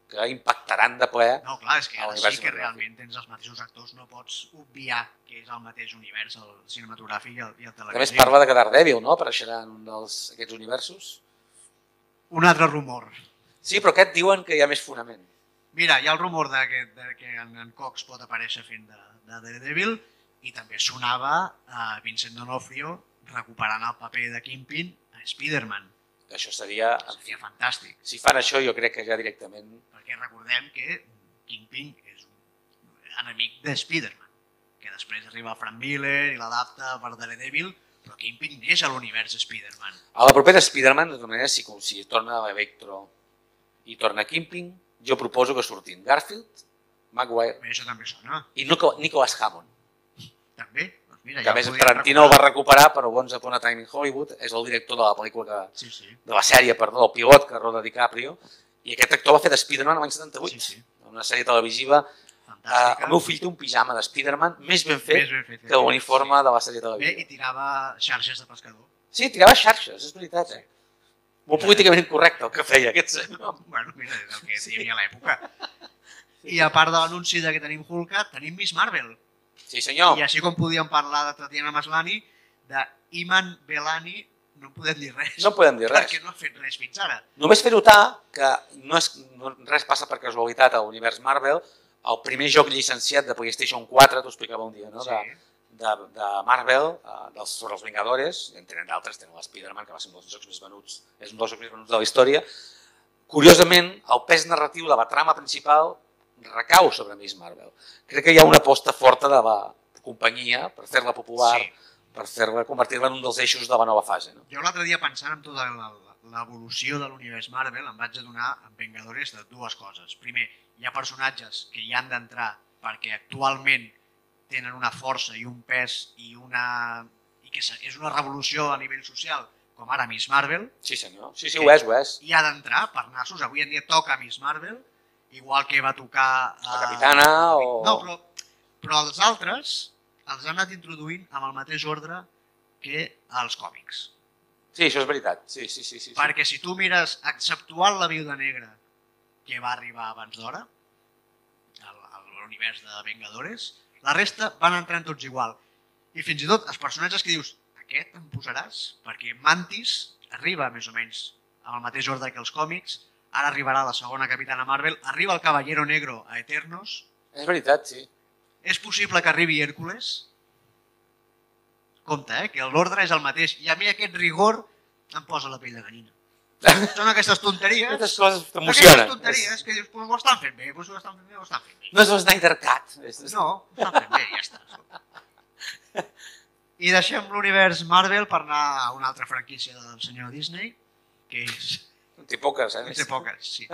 que impactaran de ple No, clar, és que ara sí que realment tens els mateixos actors, no pots obviar que és el mateix univers, el cinematogràfic i el, i el A més televisiu. parla de que Daredevil, no? Apareixerà en un dels aquests universos. Un altre rumor. Sí, però aquest diuen que hi ha més fonament. Mira, hi ha el rumor de que, de que en, en Cox pot aparèixer fent de, de Daredevil i també sonava a Vincent D'Onofrio recuperant el paper de Kingpin a Spider-Man. Això seria... Seria fantàstic, Si fan això, jo crec que ja directament... perquè recordem que Kingpin és un enemic de Spider-Man, que després arriba Frank Miller i l'adapta per Daredevil, però Kingpin neix a l'univers Spider-Man. A la propera Spider-Man, de tota manera, si, si torna a Electro i torna Kimping, jo proposo que surtin Garfield, Maguire Bé, això també sona. i Nico- Nicholas Hammond, També, mira, que a més Tarantino el va recuperar. recuperar per Once Upon a Time in Hollywood, és el director de la pel·lícula que, Sí, sí, de la sèrie, perdó, el pilot que roda DiCaprio, i aquest actor va fer de Spider-Man l'any 78, sí, sí. una sèrie televisiva. Uh, Fantàstica. el meu fill té un pijama de Spider-Man més ben fet Més ben fet que l'uniforme de la sèrie Bé, televisiva. i tirava xarxes de pescador. Sí, tirava xarxes, és veritat, eh? Molt políticament incorrecte el que feia aquest senyor. Bueno, mira, és el que Sí. sí. hi havia a l'època. I a part de l'anunci de que tenim Hulka, tenim Miss Marvel. Sí, senyor. I així com podíem parlar de Tatiana Maslany, de Iman Belani, no podem dir res. No podem dir res. Perquè no ha fet res fins ara. Només fer notar que no és, no, res passa per casualitat a l'univers Marvel. El primer joc llicenciat de PlayStation 4, t'ho explicava un dia, no? de, de, de Marvel, uh, dels, sobre els Vengadores, en tenen d'altres, tenen l'Spider-Man, que va ser un dels jocs més venuts, és un dels jocs més venuts de la història. Curiosament, el pes narratiu de la trama principal recau sobre Miss Marvel. Crec que hi ha una aposta forta de la companyia per fer-la popular, Sí. per fer-la convertir-la en un dels eixos de la nova fase. No? Jo l'altre dia pensant en tota l'evolució de l'univers Marvel em vaig adonar en Vengadores de dues coses. Primer, hi ha personatges que hi han d'entrar perquè actualment tenen una força i un pes i una i que és una revolució a nivell social, com ara Miss Marvel, Sí, senyor. Sí, sí, ho és, ho és. i ha d'entrar per nassos. Avui en dia toca Miss Marvel, igual que va tocar... eh, La Capitana o- No, però, però els altres els han anat introduint amb el mateix ordre que els còmics. Sí, això és veritat. Sí, sí, sí. sí. Perquè si tu mires, exceptuant la Viuda Negra, que va arribar abans d'hora, al- a l'univers de Vengadores, la resta van entrant tots igual. I fins i tot els personatges que dius, aquest em posaràs? Perquè Mantis arriba més o menys amb el mateix ordre que els còmics, ara arribarà la segona Capitana Marvel, arriba el Caballero Negro a Eternos, És veritat, sí. és possible que arribi Hèrcules? Compte, eh? que l'ordre és el mateix. I a mi aquest rigor em posa la pell de gallina. Són aquestes tonteries, Aquestes coses aquestes t'emocionen. tonteries que dius, pues ho estan fent bé, pues ho estan fent bé, ho estan fent bé. No és el Snyder Cut. És... No, ho estan fent bé, ja està. I deixem l'univers Marvel per anar a una altra franquícia del senyor Disney, que és... En té poques, eh? En té poques, sí.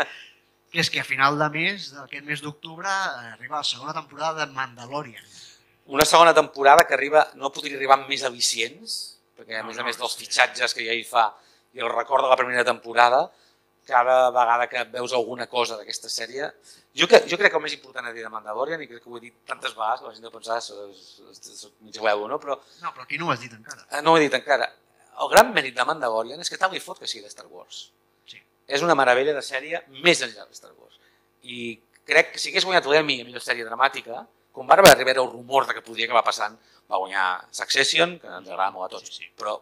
Que és que a final de mes, d'aquest mes d'octubre, eh, arriba la segona temporada de Mandalorian. Una segona temporada que arriba, no podria arribar amb més al·licients, perquè a No, més a no, més dels fitxatges que ja hi fa i el record de la primera temporada, cada vegada que veus alguna cosa d'aquesta sèrie... Jo, que, jo crec que el més important a dir de Mandalorian, i crec que ho he dit tantes vegades, que la gent deu pensar soc mig huevo, no? però No, però aquí no ho has dit encara. eh, no ho he dit encara. El gran mèrit de Mandalorian és que tant li fot que sigui de Star Wars. És una meravella de sèrie més enllà de Star Wars. I crec que si hagués guanyat l'Emmy a millor sèrie dramàtica, quan va arribar el rumor de que podria acabar passant, va guanyar Succession, que ens agrada molt a tots, Sí, sí. però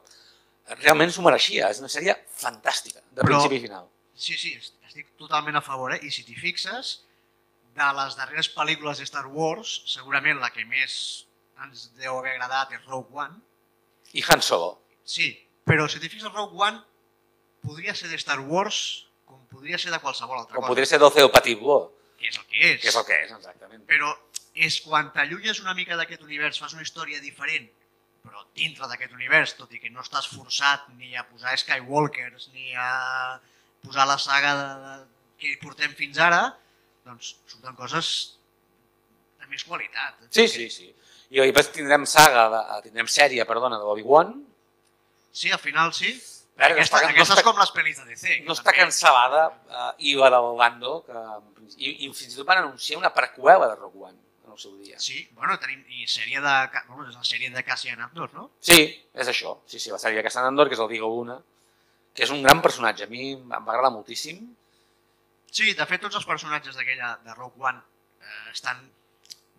realment s'ho mereixia. És una sèrie fantàstica, de Però- principi a final. Sí, sí, est- estic totalment a favor, eh? I si t'hi fixes, de les darreres pel·lícules de Star Wars, segurament la que més ens deu haver agradat és Rogue One. I Han Solo. Sí, però si t'hi fixes, Rogue One podria ser de Star Wars com podria ser de qualsevol altra Com cosa. podria ser 12 o Petit Blue, Que és el que és. que és el que és, exactament. Però és quan t'allunyes una mica d'aquest univers, fas una història diferent, però dintre d'aquest univers, tot i que no estàs forçat ni a posar Skywalkers, ni a posar la saga de, de, que portem fins ara, doncs surten coses de més qualitat. Sí, sí, sí. I després tindrem saga, de, tindrem sèrie, perdona, de Obi-Wan, Sí, al final sí. Veure, no Aquesta, està- no aquesta està- és com les pel·lis de DC. no està cancel·lada uh, i la del Lando, que, i, i fins i tot van anunciar una preqüela de Rogue One en el seu dia. Sí, bueno, tenim i sèrie de, bueno, és la sèrie de Cassian Andor, no? Sí, és això. Sí, sí, la sèrie de Cassian Andor, que és el Vigo Luna, que és un gran personatge. A mi em va agradar moltíssim. Sí, de fet tots els personatges d'aquella de Rogue One eh, estan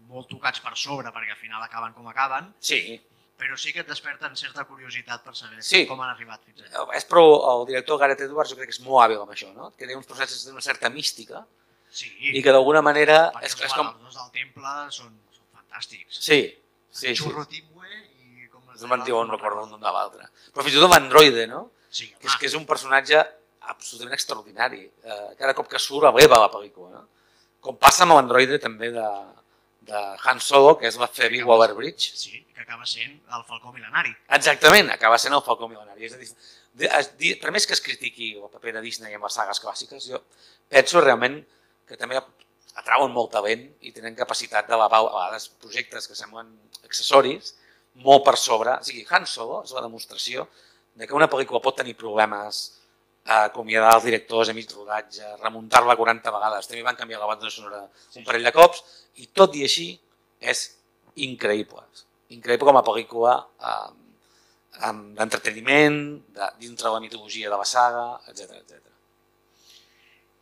molt tocats per sobre perquè al final acaben com acaben, Sí, però sí que et desperten certa curiositat per saber Sí. com han arribat fins allà. és prou, el director Gareth Edwards jo crec que és molt hàbil amb això, no? Que té uns personatges d'una certa mística Sí, i que d'alguna manera perquè és, els, és com... els dos del temple són, són fantàstics. Sí, sí, sí. Xurro Timue i com es No me'n deia diu, no recordo nom de l'altre. Però fins i tot l'androide, no? Sí, Que és, que és un personatge absolutament extraordinari. Eh, cada cop que surt eleva la pel·lícula. No? Com passa amb l'androide també de, de Han Solo, que és la Phoebe Waller-Bridge. sí, que acaba sent el Falcó Milenari. Exactament, acaba sent el Falcó Milenari. És a dir, de, per més que es critiqui el paper de Disney en les sagues clàssiques, jo penso realment que també atrauen molt talent i tenen capacitat d'elevar a vegades projectes que semblen accessoris molt per sobre. O sigui, Han Solo és la demostració de que una pel·lícula pot tenir problemes, acomiadar els directors a mig rodatge, remuntar-la 40 vegades, també van canviar la banda sonora un parell de cops, i tot i així és increïble. Increïble com a pel·lícula eh, d'entreteniment, de, dintre de la mitologia de la saga, etc etc.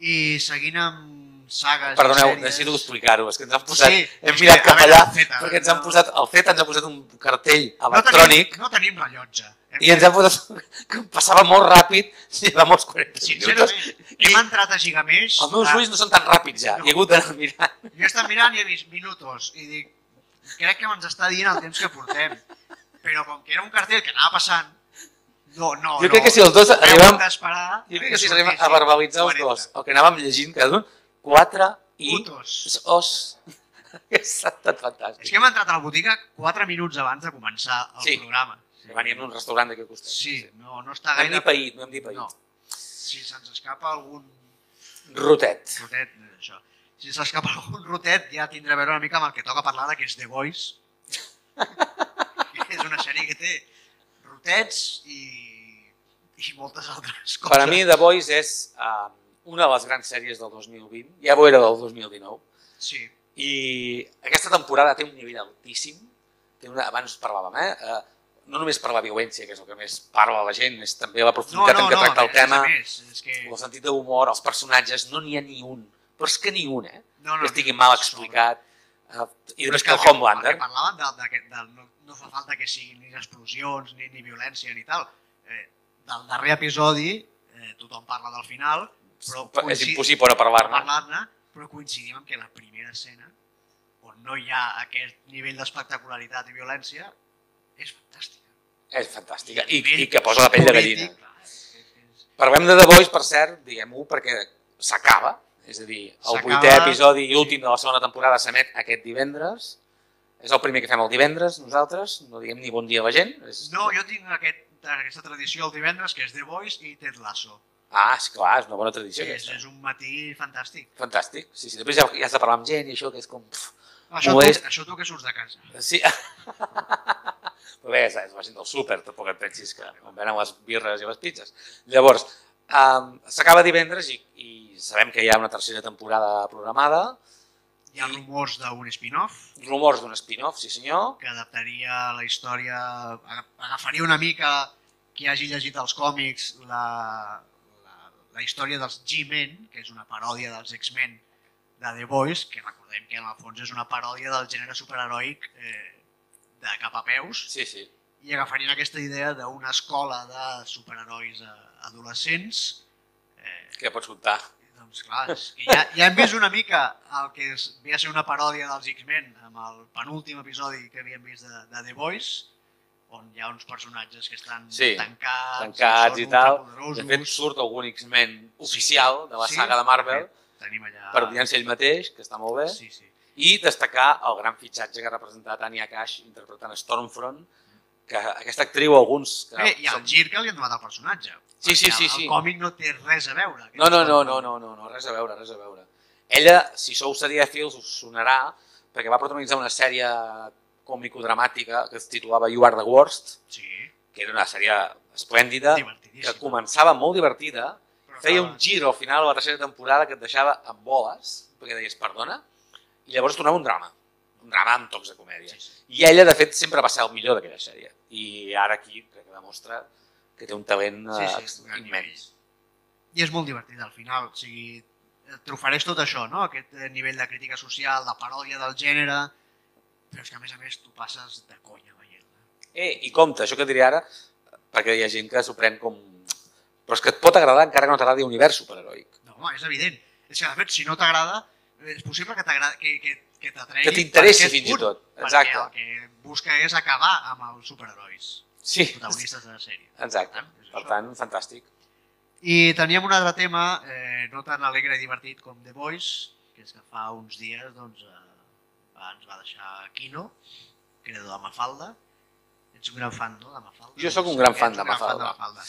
I seguint amb sagues Perdoneu, necessito explicar-ho, és que ens han posat, Sí, hem mirat cap allà, Zeta, perquè ens han no- posat, el CETA ens ha posat un cartell No electrònic tenim, no tenim rellotge. Hem, i ens ha posat que passava molt ràpid, llevamos 40 minuts. Sincerament, hem entrat a Gigamesh. Els meus ulls no són tan ràpids ja, No. he hagut d'anar mirant. Jo he estat mirant i he vist minutos i dic, crec que ens està dient el temps que portem. Però com que era un cartell que anava passant, no, no, Jo no. crec que si els dos arribem, jo crec que si arribem a verbalitzar els 40. dos, el que anàvem llegint cada un, 4 i Putos. os. Ha estat fantàstic. És que hem entrat a la botiga 4 minuts abans de començar el Sí. programa. Veníem d'un restaurant d'aquí al costat. Sí, no, no està No hem gaire... dit paït, no hem dit paït. No. Si se'ns escapa algun Rotet. rotet, això. Si s'escapa algun rotet ja tindrà a veure una mica amb el que toca parlar, que és The Voice. que és una sèrie que té rotets i, i moltes altres coses. Per a mi The Voice és uh, una de les grans sèries del 2020, ja ho era del 2019, Sí, i aquesta temporada té un nivell altíssim, té una, abans parlàvem, eh? Uh, no només per la violència, que és el que més parla la gent, és també la no, profunditat no, en què no, tracta el a més, tema, més, és que... el sentit d'humor, els personatges, no n'hi ha ni un, però és que ni un, eh? No, que estigui mal explicat. Uh, I Però després és que el Homelander, El que parlàvem del, del, del, no, no fa falta que siguin ni explosions, ni, ni violència, ni tal. Eh, del darrer episodi, eh, tothom parla del final, però és impossible no parlar-ne. parlar-ne, però coincidim en que la primera escena, on no hi ha aquest nivell d'espectacularitat i violència, és fantàstica. És fantàstica. I, I que posa la pell de gallina. Parlem de The Voice, per cert, diguem-ho, perquè s'acaba, és a dir, el vuitè episodi i últim de la segona temporada s'emet aquest divendres. És el primer que fem el divendres, nosaltres, no diguem ni bon dia a la gent. És... No, jo tinc aquest, aquesta tradició el divendres, que és The Voice i Ted Lasso. Ah, esclar, és una bona tradició. Sí, és, és un matí fantàstic. Fantàstic. Sí, sí. Després ja, ja has de parlar amb gent i això que és com... Pff. Això, tu, això tu que surts de casa. Sí. Però bé, és, és la gent del súper, tampoc et pensis que on venen les birres i les pizzas. Llavors, um, s'acaba divendres i, i sabem que hi ha una tercera temporada programada, Hi ha rumors d'un spin-off rumors d'un spin-off, sí senyor, que adaptaria la història, aga- agafaria una mica qui hagi llegit els còmics la, la, història dels G-Men, que és una paròdia dels X-Men de The Boys, que recordem que en el fons és una paròdia del gènere superheroic eh, de cap a peus, sí, sí. i agafarien aquesta idea d'una escola de superherois eh, adolescents eh, Què pots contar? doncs clar, és que ja, ja hem vist una mica el que és, ve a ser una paròdia dels X-Men amb el penúltim episodi que havíem vist de, de The Voice, on hi ha uns personatges que estan Sí, tancats, tancats i tal. De fet, surt algun X-Men oficial de la Sí, saga de Marvel, fet, Tenim allà... per odiar-se ell mateix, que està molt bé, Sí, sí. i destacar el gran fitxatge que ha representat Anya Cash interpretant Stormfront, que aquesta actriu, alguns... Que Bé, i el gir que li han donat al personatge. Sí, sí, sí, sí. El còmic no té res a veure. No, no, no, no, no, no, no, res a veure, res a veure. Ella, si sou serièfils, us sonarà, perquè va protagonitzar una sèrie còmico-dramàtica que es titulava You Are the Worst, Sí, que era una sèrie esplèndida, que començava molt divertida, Però feia un giro al final de la tercera temporada que et deixava amb boles, perquè deies perdona, i llavors tornava un drama, un drama amb tocs de comèdia. Sí, sí. I ella, de fet, sempre va ser el millor d'aquella sèrie. I ara aquí crec que demostra que té un talent Sí, eh, sí, immens. I és molt divertit al final, o sigui, t'ofereix tot això, no? Aquest eh, nivell de crítica social, de paròdia del gènere, però és que a més a més tu passes de conya veient-la. Eh, I compte, això que diré ara, perquè hi ha gent que s'ho pren com... Però és que et pot agradar encara que no t'agradi l'univers superheroic. No, home, és evident. És que, de fet, si no t'agrada, és possible que t'agrada que, que, que t'atregui Que t'interessi per fins i tot. Exacte. Perquè el que busca és acabar amb els superherois, Sí, protagonistes de la sèrie. exacte. Per això. tant, fantàstic. I teníem un altre tema, eh, no tan alegre i divertit com The Voice, que és que fa uns dies doncs, eh, va, ens va deixar Kino, creador de Mafalda. Ets un gran fan, no, de Mafalda? Jo sóc un gran fan de un gran Mafalda. Mafalda.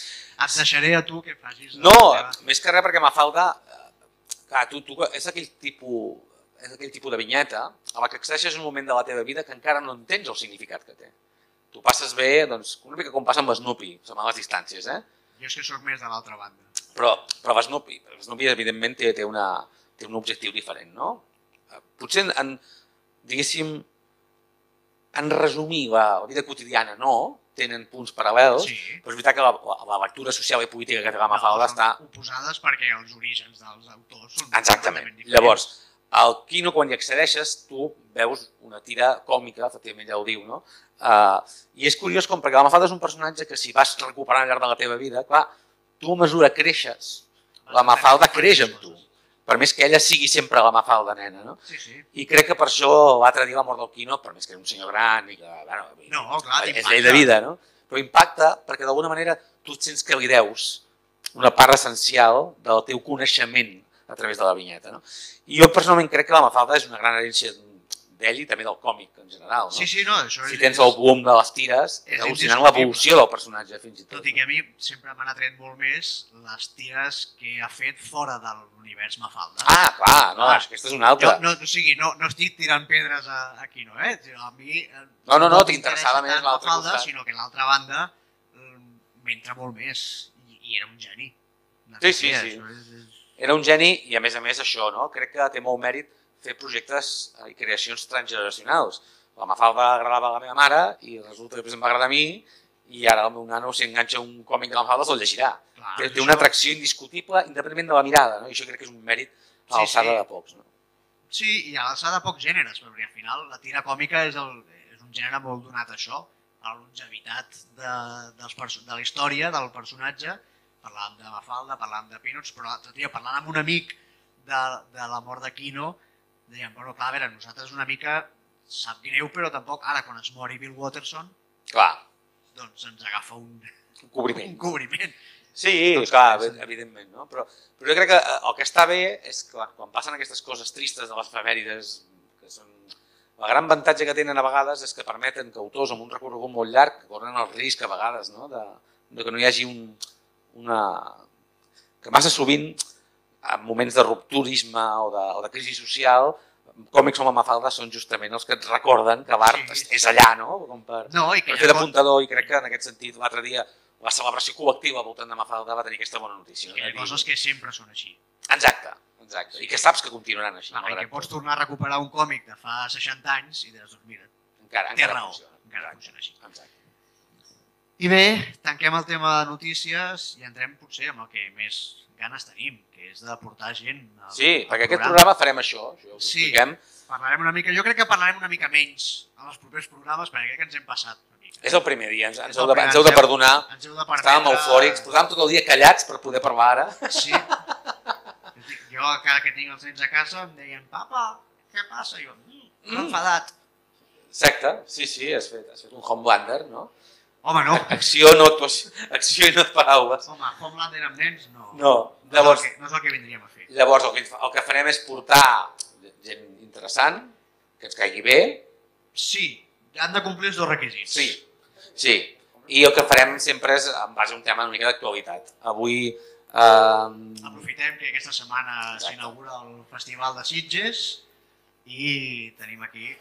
Et deixaré a tu que facis... No, teva- més que res perquè Mafalda, eh, clar, tu, tu, és aquell tipus és aquell tipus de vinyeta a la que accedeixes un moment de la teva vida que encara no entens el significat que té. Tu passes bé, doncs, una mica com passa amb Snoopy, som a les distàncies, eh? Jo és que sóc més de l'altra banda. Però, però Snoopy, Snoopy evidentment té, té, una, té un objectiu diferent, no? Eh, Potser en diguéssim, en resumir la, la vida quotidiana no, tenen punts paral·lels, Sí. però és veritat que la, la, la lectura social i política que té la Mafalda està Oposades perquè els orígens dels autors són... Exactament. Llavors, al Kino, quan hi accedeixes, tu veus una tira còmica, efectivament ja ho diu, no? Uh, I és curiós com, perquè la Mafalda és un personatge que si vas recuperant al llarg de la teva vida, clar, tu a mesura creixes, la Mafalda creix amb tu. Per més que ella sigui sempre la Mafalda nena, no? Sí, sí. I crec que per això l'altre dia la mort del Quino, per més que era un senyor gran i que, bueno, No, clar, és llei de vida, no? Però impacta perquè d'alguna manera tu et sents que li deus una part essencial del teu coneixement a través de la vinyeta, no? I jo personalment crec que la Mafalda és una gran herència d'ell i també del còmic en general, no? Sí, sí, no, això Si és... tens el boom de les tires, és al·lucinant l'evolució del personatge fins i tot. Tot i que a mi sempre m'han atret molt més les tires que ha fet fora de l'univers Mafalda. Ah, clar, no, Ah. és que aquesta és una altra. Jo, no, o sigui, no, no estic tirant pedres a, aquí, no, eh? A mi eh, No, no, no, m'interessa t'interessava més tant l'altre Mafalda, costat. sinó que l'altra banda eh, m'entra molt més i, i era un geni. Sí, sí, sí. Era un geni i a més a més això, no? crec que té molt mèrit fer projectes eh, i creacions transgeneracionals. La Mafalda agradava a la meva mare i resulta que després em va agradar a mi i ara el meu nano si enganxa un còmic de la Mafalda se'l llegirà. Clar, té, és té una atracció indiscutible independentment de la mirada no? i això crec que és un mèrit a Sí, l'alçada sí. de pocs. No? Sí, i a l'alçada de pocs gèneres, perquè al final la tira còmica és, el, és un gènere molt donat a això, a la longevitat de, dels de la història, del personatge, parlàvem de Mafalda, parlàvem de Peanuts, però l'altre dia parlant amb un amic de, de la mort de Quino, dèiem, bueno, clar, a veure, nosaltres una mica sap greu, però tampoc ara quan es mori Bill Watterson, Clar, doncs ens agafa un, un cobriment. un cobriment. Sí, Tots clar, pensen. evidentment, no? Però, però jo crec que eh, el que està bé és que quan passen aquestes coses tristes de les efemèrides, que són... El gran avantatge que tenen a vegades és que permeten que autors amb un recorregut molt llarg, que corren el risc a vegades, no? de, de que no hi hagi un, una... que massa sovint, en moments de rupturisme o de, o de crisi social, còmics com a Mafalda són justament els que et recorden que l'art Sí. és, és allà, no? Com per, No, i que per fer d'apuntador i crec que en aquest sentit l'altre dia la celebració col·lectiva al voltant de Mafalda va tenir aquesta bona notícia. que hi ha coses que sempre són així. Exacte, exacte. I que saps que continuaran així. Clar, I malgrat que pots tornar a recuperar un còmic de fa 60 anys i dius, doncs mira, Encara, té encara raó, funciona. encara funciona així. Exacte. I bé, tanquem el tema de notícies i entrem potser amb el que més ganes tenim, que és de portar gent al, Sí, al perquè aquest programa farem això, això ho Sí. expliquem. Parlarem una mica, jo crec que parlarem una mica menys en els propers programes, perquè crec que ens hem passat una mica. És el primer dia, ens, ens, heu, de, ens heu de perdonar. Ens heu de permetre... Estàvem eufòrics, portàvem tot el dia callats per poder parlar ara. Sí. Jo, cada que tinc els nens a casa, em deien, papa, què passa? I jo, mm, Mm. enfadat. Exacte, sí, sí, has fet, has fet un Homelander, no? Home, no. Acció, no actuació, acció i no paraules. Home, Homelander amb nens, no. No, No llavors, és, el que, no és el que vindríem a fer. llavors el, que, el que farem és portar gent interessant, que ens caigui bé, Sí, han de complir els dos requisits. Sí, sí. I el que farem sempre és en base a un tema una mica d'actualitat. Avui... Eh, Aprofitem que aquesta setmana s'inaugura el Festival de Sitges i tenim aquí...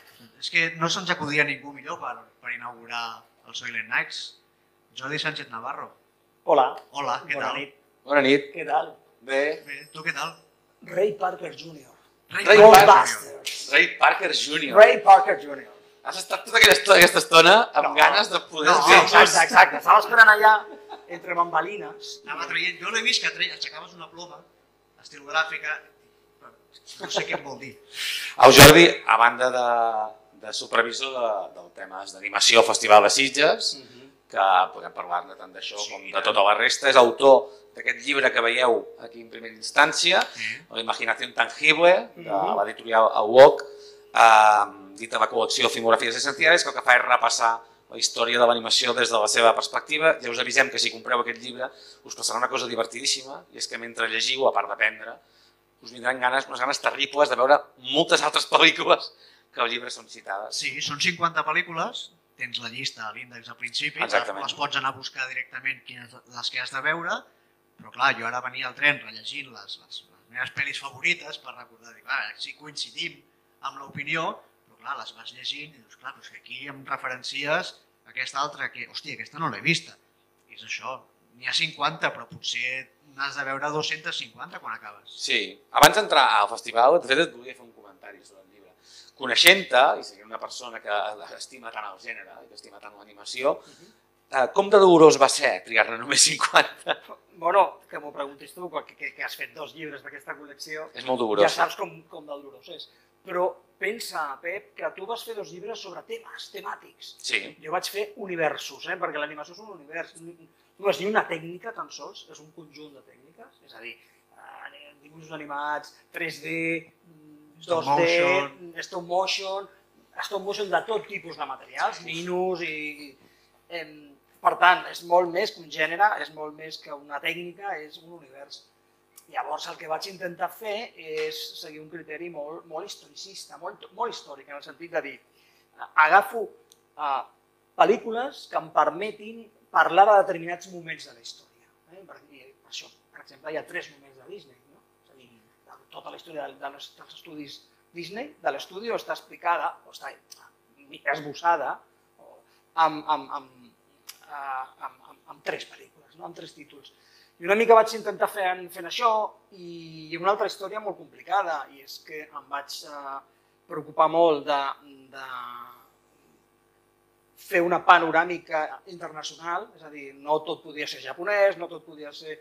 És que no se'ns acudia ningú millor per, per inaugurar el Soylent Nights. Jordi Sánchez Navarro. Hola, Hola, què bona tal? nit. bona nit. Què tal? Bé. Bé, tu què tal? Ray Parker Jr. Ray Parker Parker. Jr. Ray Parker Jr. Ray Parker Jr. Has estat tota aquesta estona, aquesta estona amb No. ganes de poder No, fer... Exacte, exacte. Estava esperant allà, entre bambalines. Anava traient, jo l'he vist que treia, aixecaves una ploma estilogràfica, no sé què em vol dir. El Jordi, a banda de, de supervisor de, del temes d'animació al Festival de Sitges, que podem parlar-ne tant d'això Sí, com de tota la resta, és autor d'aquest llibre que veieu aquí en primera instància, Sí. La imaginació intangible, de Mhm. l'editorial AUOC, eh, dit a la col·lecció Filmografies Essencials, que el que fa és repassar la història de l'animació des de la seva perspectiva. Ja us avisem que si compreu aquest llibre us passarà una cosa divertidíssima, i és que mentre llegiu, a part d'aprendre, us vindran ganes, unes ganes terribles de veure moltes altres pel·lícules que al llibre són citades. Sí, són 50 pel·lícules, tens la llista a l'índex al principi, Exactament. les pots anar a buscar directament quines, les que has de veure, però clar, jo ara venia al tren rellegint les, les, les meves pel·lis favorites per recordar, dic, clar, si coincidim amb l'opinió, però clar, les vas llegint i dius, clar, però és que aquí em referencies aquesta altra que, hòstia, aquesta no l'he vista. I és això, n'hi ha 50, però potser n'has de veure 250 quan acabes. Sí, abans d'entrar al festival, de fet et volia fer un comentari sobre el. Coneixent-te, i sent una persona que estima tant el gènere i que estima tant l'animació, eh, com de dolorós va ser triar-ne només 50? Bueno, que m'ho preguntis tu, que, que, que has fet dos llibres d'aquesta col·lecció, És molt ja dolorós. saps com, com de dolorós és. Però pensa, Pep, que tu vas fer dos llibres sobre temes, temàtics. Sí, Jo vaig fer universos, eh? perquè l'animació és un univers. No és ni una tècnica tan sols, és un conjunt de tècniques. És a dir, eh, dibuixos animats, 3D, mm, Stop 2D, motion. stop motion, stop motion de tot tipus de materials, minus i... Eh, per tant, és molt més que un gènere, és molt més que una tècnica, és un univers. Llavors el que vaig intentar fer és seguir un criteri molt, molt historicista, molt, molt històric, en el sentit de dir, agafo uh, pel·lícules que em permetin parlar de determinats moments de la història. Eh? Per, per això, per exemple, hi ha tres moments de Disney. No? És a dir, de tota la història de, de les, dels estudis Disney, de l'estudi està explicada, o està esbossada, o amb, amb, amb, uh, amb, amb, amb tres pel·lícules, no? amb tres títols. I una mica vaig intentar fer, fent això i una altra història molt complicada i és que em vaig uh, preocupar molt de, de fer una panoràmica internacional, és a dir, no tot podia ser japonès, no tot podia ser...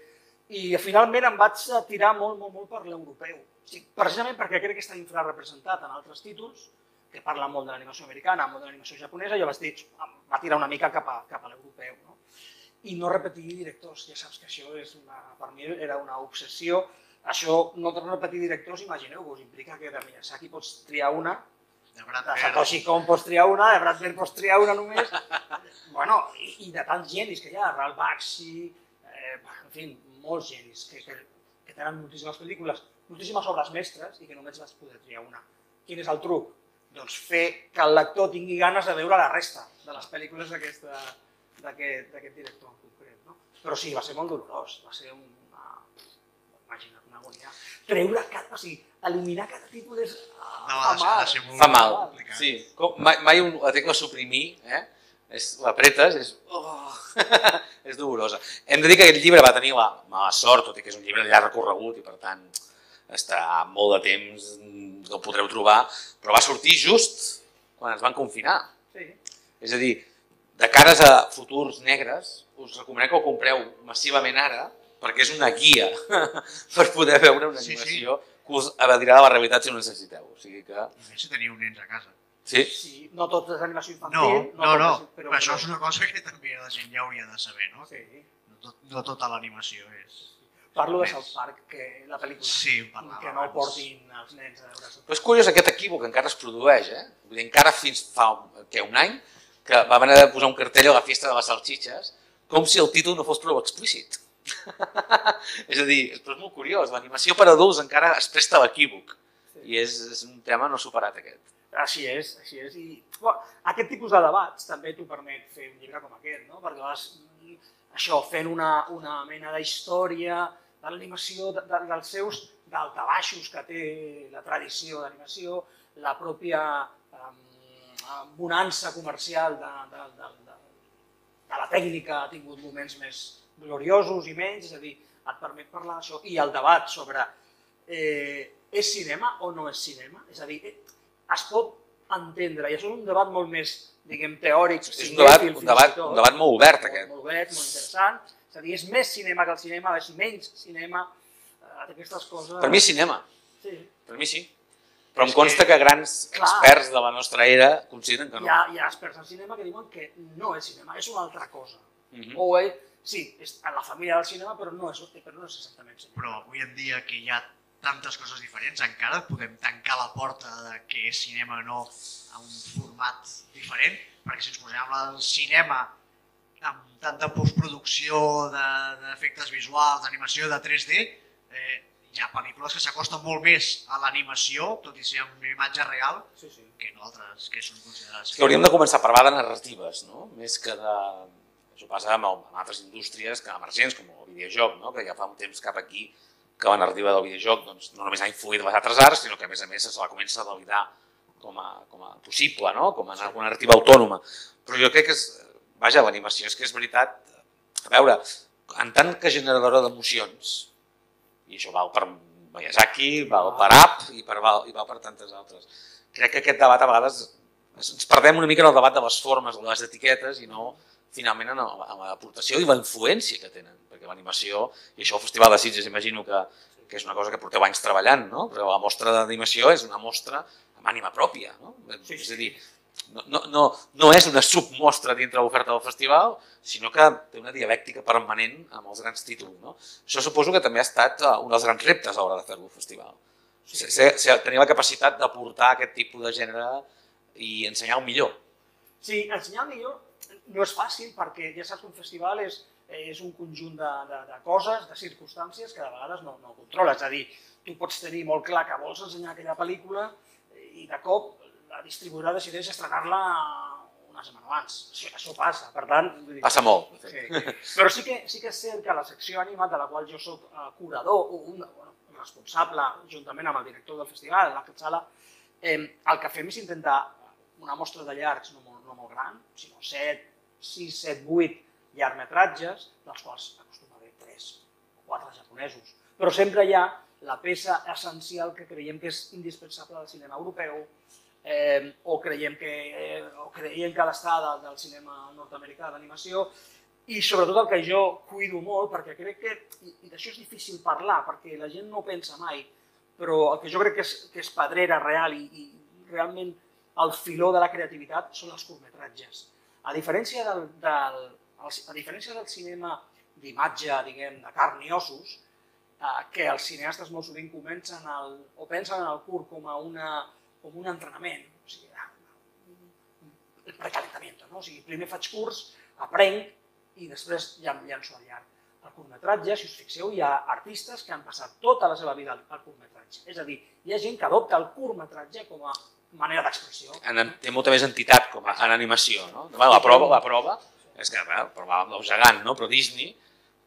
I finalment em vaig tirar molt, molt, molt per l'europeu. O sigui, precisament perquè crec que està infrarrepresentat en altres títols, que parla molt de l'animació americana, molt de l'animació japonesa, jo vaig dir, em va tirar una mica cap a, cap a l'europeu. No? I no repetir directors, ja saps que això és una, per mi era una obsessió. Això, no repetir directors, imagineu-vos, implica que de Miyazaki pots triar una, De de. Satoshi Kon pots triar una, de Brad Pitt pots triar una només. bueno, i, i de tants genis que hi ha, Ralph Bakshi, eh, en fi, molts genis que, que, que tenen moltíssimes pel·lícules, moltíssimes obres mestres i que només vas poder triar una. Quin és el truc? Doncs fer que el lector tingui ganes de veure la resta de les pel·lícules d'aquest d'aquest director en concret. No? Però sí, va ser molt dolorós, va ser una... Imagina't, una agonia. Treure cada... O sigui, eliminar cada títol és... No, ha de ser- ha de ser molt fa mal. complicat. Sí, com, mai, mai un, la tecla suprimir, eh? És, l'apretes, és... Oh, és dolorosa. Hem de dir que aquest llibre va tenir la mala sort, tot i que és un llibre llarg recorregut i per tant està molt de temps que el podreu trobar, però va sortir just quan ens van confinar. Sí. És a dir, de cares a futurs negres, us recomanem que ho compreu massivament ara, perquè és una guia per poder veure una Sí, sí. animació que us evadirà de la realitat si ho necessiteu. O sigui que... Si teniu nens a casa. Sí, Sí, no tot és animació No, infantil. no, no, tot és- però això és una cosa que també la gent ja hauria de saber, no? Sí. No, tot, no tota l'animació és... Parlo de. South Park, que la pel·lícula. Sí, parlava que no portin els nens a veure South però és curiós aquest equívoc encara es produeix, eh? Vull dir, encara fins fa que un any que va haver de posar un cartell a la festa de les salxitxes com si el títol no fos prou explícit. és a dir, però és molt curiós, l'animació per adults encara es presta l'equívoc Sí. i és, és un tema no superat aquest. Així és, així és. I bueno, aquest tipus de debats també t'ho permet fer un llibre com aquest, no? perquè vas mm, això, fent una, una mena d'història de l'animació, de, de, dels seus daltabaixos que té la tradició d'animació, la pròpia um, bonança comercial de, de, de, de, de la tècnica ha tingut moments més gloriosos i menys, és a dir, et permet parlar d'això. I el debat sobre eh, és cinema o no és cinema, és a dir, eh, es pot entendre, i això és un debat molt més, diguem, teòric, És un debat, un debat, tot. un debat molt obert aquest. molt obert, molt interessant, és a dir, és més cinema que el cinema, és menys cinema, eh, aquestes coses... Per mi és cinema. Sí. Per mi sí. Però em consta que- que grans Clar. experts de la nostra era consideren que no. Hi ha, hi ha experts en cinema que diuen que no és cinema, és una altra cosa. Mhm. O és, sí, és en la família del cinema, però no és, però no és exactament cinema. Però avui en dia que hi ha tantes coses diferents, encara podem tancar la porta de què és cinema o no a un format diferent, perquè si ens posem al cinema amb tanta postproducció de- d'efectes visuals, d'animació, de 3D, eh, hi ha pel·lícules que s'acosten molt més a l'animació, tot i ser amb imatge real, Sí, sí. que no altres que són considerades. Que hauríem de començar a parlar de narratives, no? més que de... Això passa amb, amb altres indústries que emergents, com el videojoc, no? que ja fa un temps cap aquí que la narrativa del videojoc doncs, no només ha influït en les altres arts, sinó que a més a més se la comença a validar com a, com a possible, no? com a una narrativa autònoma. Però jo crec que és, vaja, l'animació és que és veritat, a veure, en tant que generadora d'emocions, i això val per Miyazaki, val per App i, per, val, i val per tantes altres. Crec que aquest debat a vegades ens perdem una mica en el debat de les formes de les etiquetes i no finalment en el- en l'aportació i la influència que tenen, perquè l'animació, i això el Festival de Sitges imagino que, que és una cosa que porteu anys treballant, no? però la mostra d'animació és una mostra amb ànima pròpia, no? Sí, és sí. a dir, no, no, no, no és una submostra dintre de l'oferta del festival, sinó que té una dialèctica permanent amb els grans títols. No? Això suposo que també ha estat eh, un dels grans reptes a l'hora de fer-lo al festival. Sí. Ser, ser, tenir la capacitat d'aportar aquest tipus de gènere i ensenyar el millor. Sí, ensenyar millor no és fàcil perquè ja saps que un festival és, és un conjunt de, de, de coses, de circumstàncies que de vegades no, no controles. És a dir, tu pots tenir molt clar que vols ensenyar aquella pel·lícula i de cop la distribuïdora decideix estrenar-la una setmana abans. Això, això passa, per tant... vull dir, Passa molt. Sí. Però sí que, sí que és cert que la secció Anima, de la qual jo sóc eh, curador o un bueno, responsable, juntament amb el director del festival, la Quetzala, eh, el que fem és intentar una mostra de llargs no molt, no molt gran, sinó 7, 6, 7, 8 llargmetratges, dels quals acostuma a haver 3 o 4 japonesos. Però sempre hi ha la peça essencial que creiem que és indispensable del cinema europeu, eh, o creiem que, eh, o creiem que del, cinema nord-americà d'animació, i sobretot el que jo cuido molt, perquè crec que, i, i d'això és difícil parlar, perquè la gent no pensa mai, però el que jo crec que és, que és pedrera real i, i realment el filó de la creativitat són els curtmetratges. A diferència del, del, el- a diferència del cinema d'imatge, diguem, de carn i ossos, eh, que els cineastes molt sovint comencen el, o pensen en el curt com a una, com un entrenament, o sigui, ah, el precalentament, no? O sigui, primer faig curs, aprenc i després ja em llanço al llarg. El curtmetratge, si us fixeu, hi ha artistes que han passat tota la seva vida al curtmetratge. És a dir, hi ha gent que adopta el curtmetratge com a manera d'expressió. Té molta més entitat com a, en animació. No? Bueno, la prova, la prova és que parlàvem del gegant, no? però Disney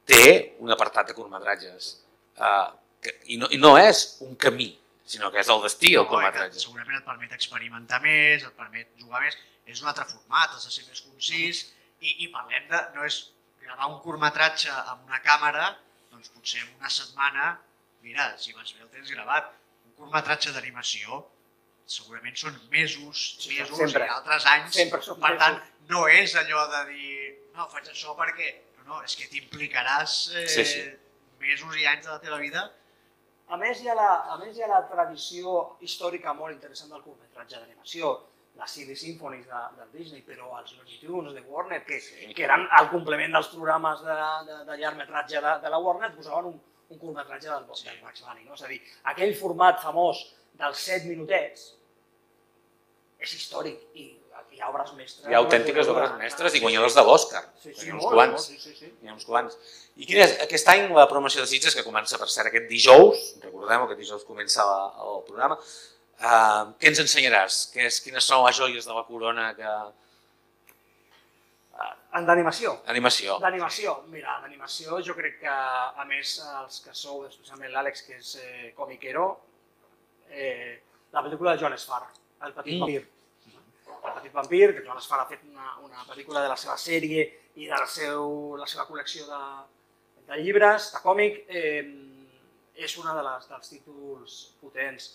té un apartat de curtmetratges. Uh, que, i, no, I no és un camí, sinó que és el destí, el No, curtmetratge. segurament et permet experimentar més, et permet jugar més, és un altre format, has de ser més concís i, i parlem de, no és gravar un curtmetratge amb una càmera, doncs potser en una setmana, mira, si vas bé el tens gravat, un curtmetratge d'animació segurament són mesos, Sí, mesos sempre. i altres anys, Sempre són per mesos. tant, no és allò de dir, no, faig això perquè, no, no, és que t'implicaràs eh, Sí, sí. mesos i anys de la teva vida A més, hi ha la, a més, hi ha la tradició històrica molt interessant del curtmetratge d'animació, les Silly Symphonies de, de Disney, però els Looney Tunes de Warner, que, que eren el complement dels programes de, de, de llargmetratge de, de la Warner, posaven un, un curtmetratge del, sí. del Max Bunny. No? És a dir, aquell format famós dels 7 minutets és històric i hi ha obres mestres. Hi ha autèntiques obres mestres i guanyadors de l'Oscar. Sí, sí, uns quants. sí, sí, sí. N'hi ha uns quants. I quin és aquest any la promoció de Sitges, que comença per cert aquest dijous, recordem que aquest dijous comença la, el programa, uh, què ens ensenyaràs? Què és, quines són les joies de la corona que... En d'animació. Animació. D'animació, mira, d'animació jo crec que, a més, els que sou, especialment l'Àlex, que és eh, comiquero, eh, la pel·lícula de Joan Esfar, El petit Mm. vampir. El petit vampir, que Joan Esfar ha fet una, una pel·lícula de la seva sèrie i de la, seu, la seva col·lecció de, de llibres, de còmic, eh, és una de les, dels títols potents.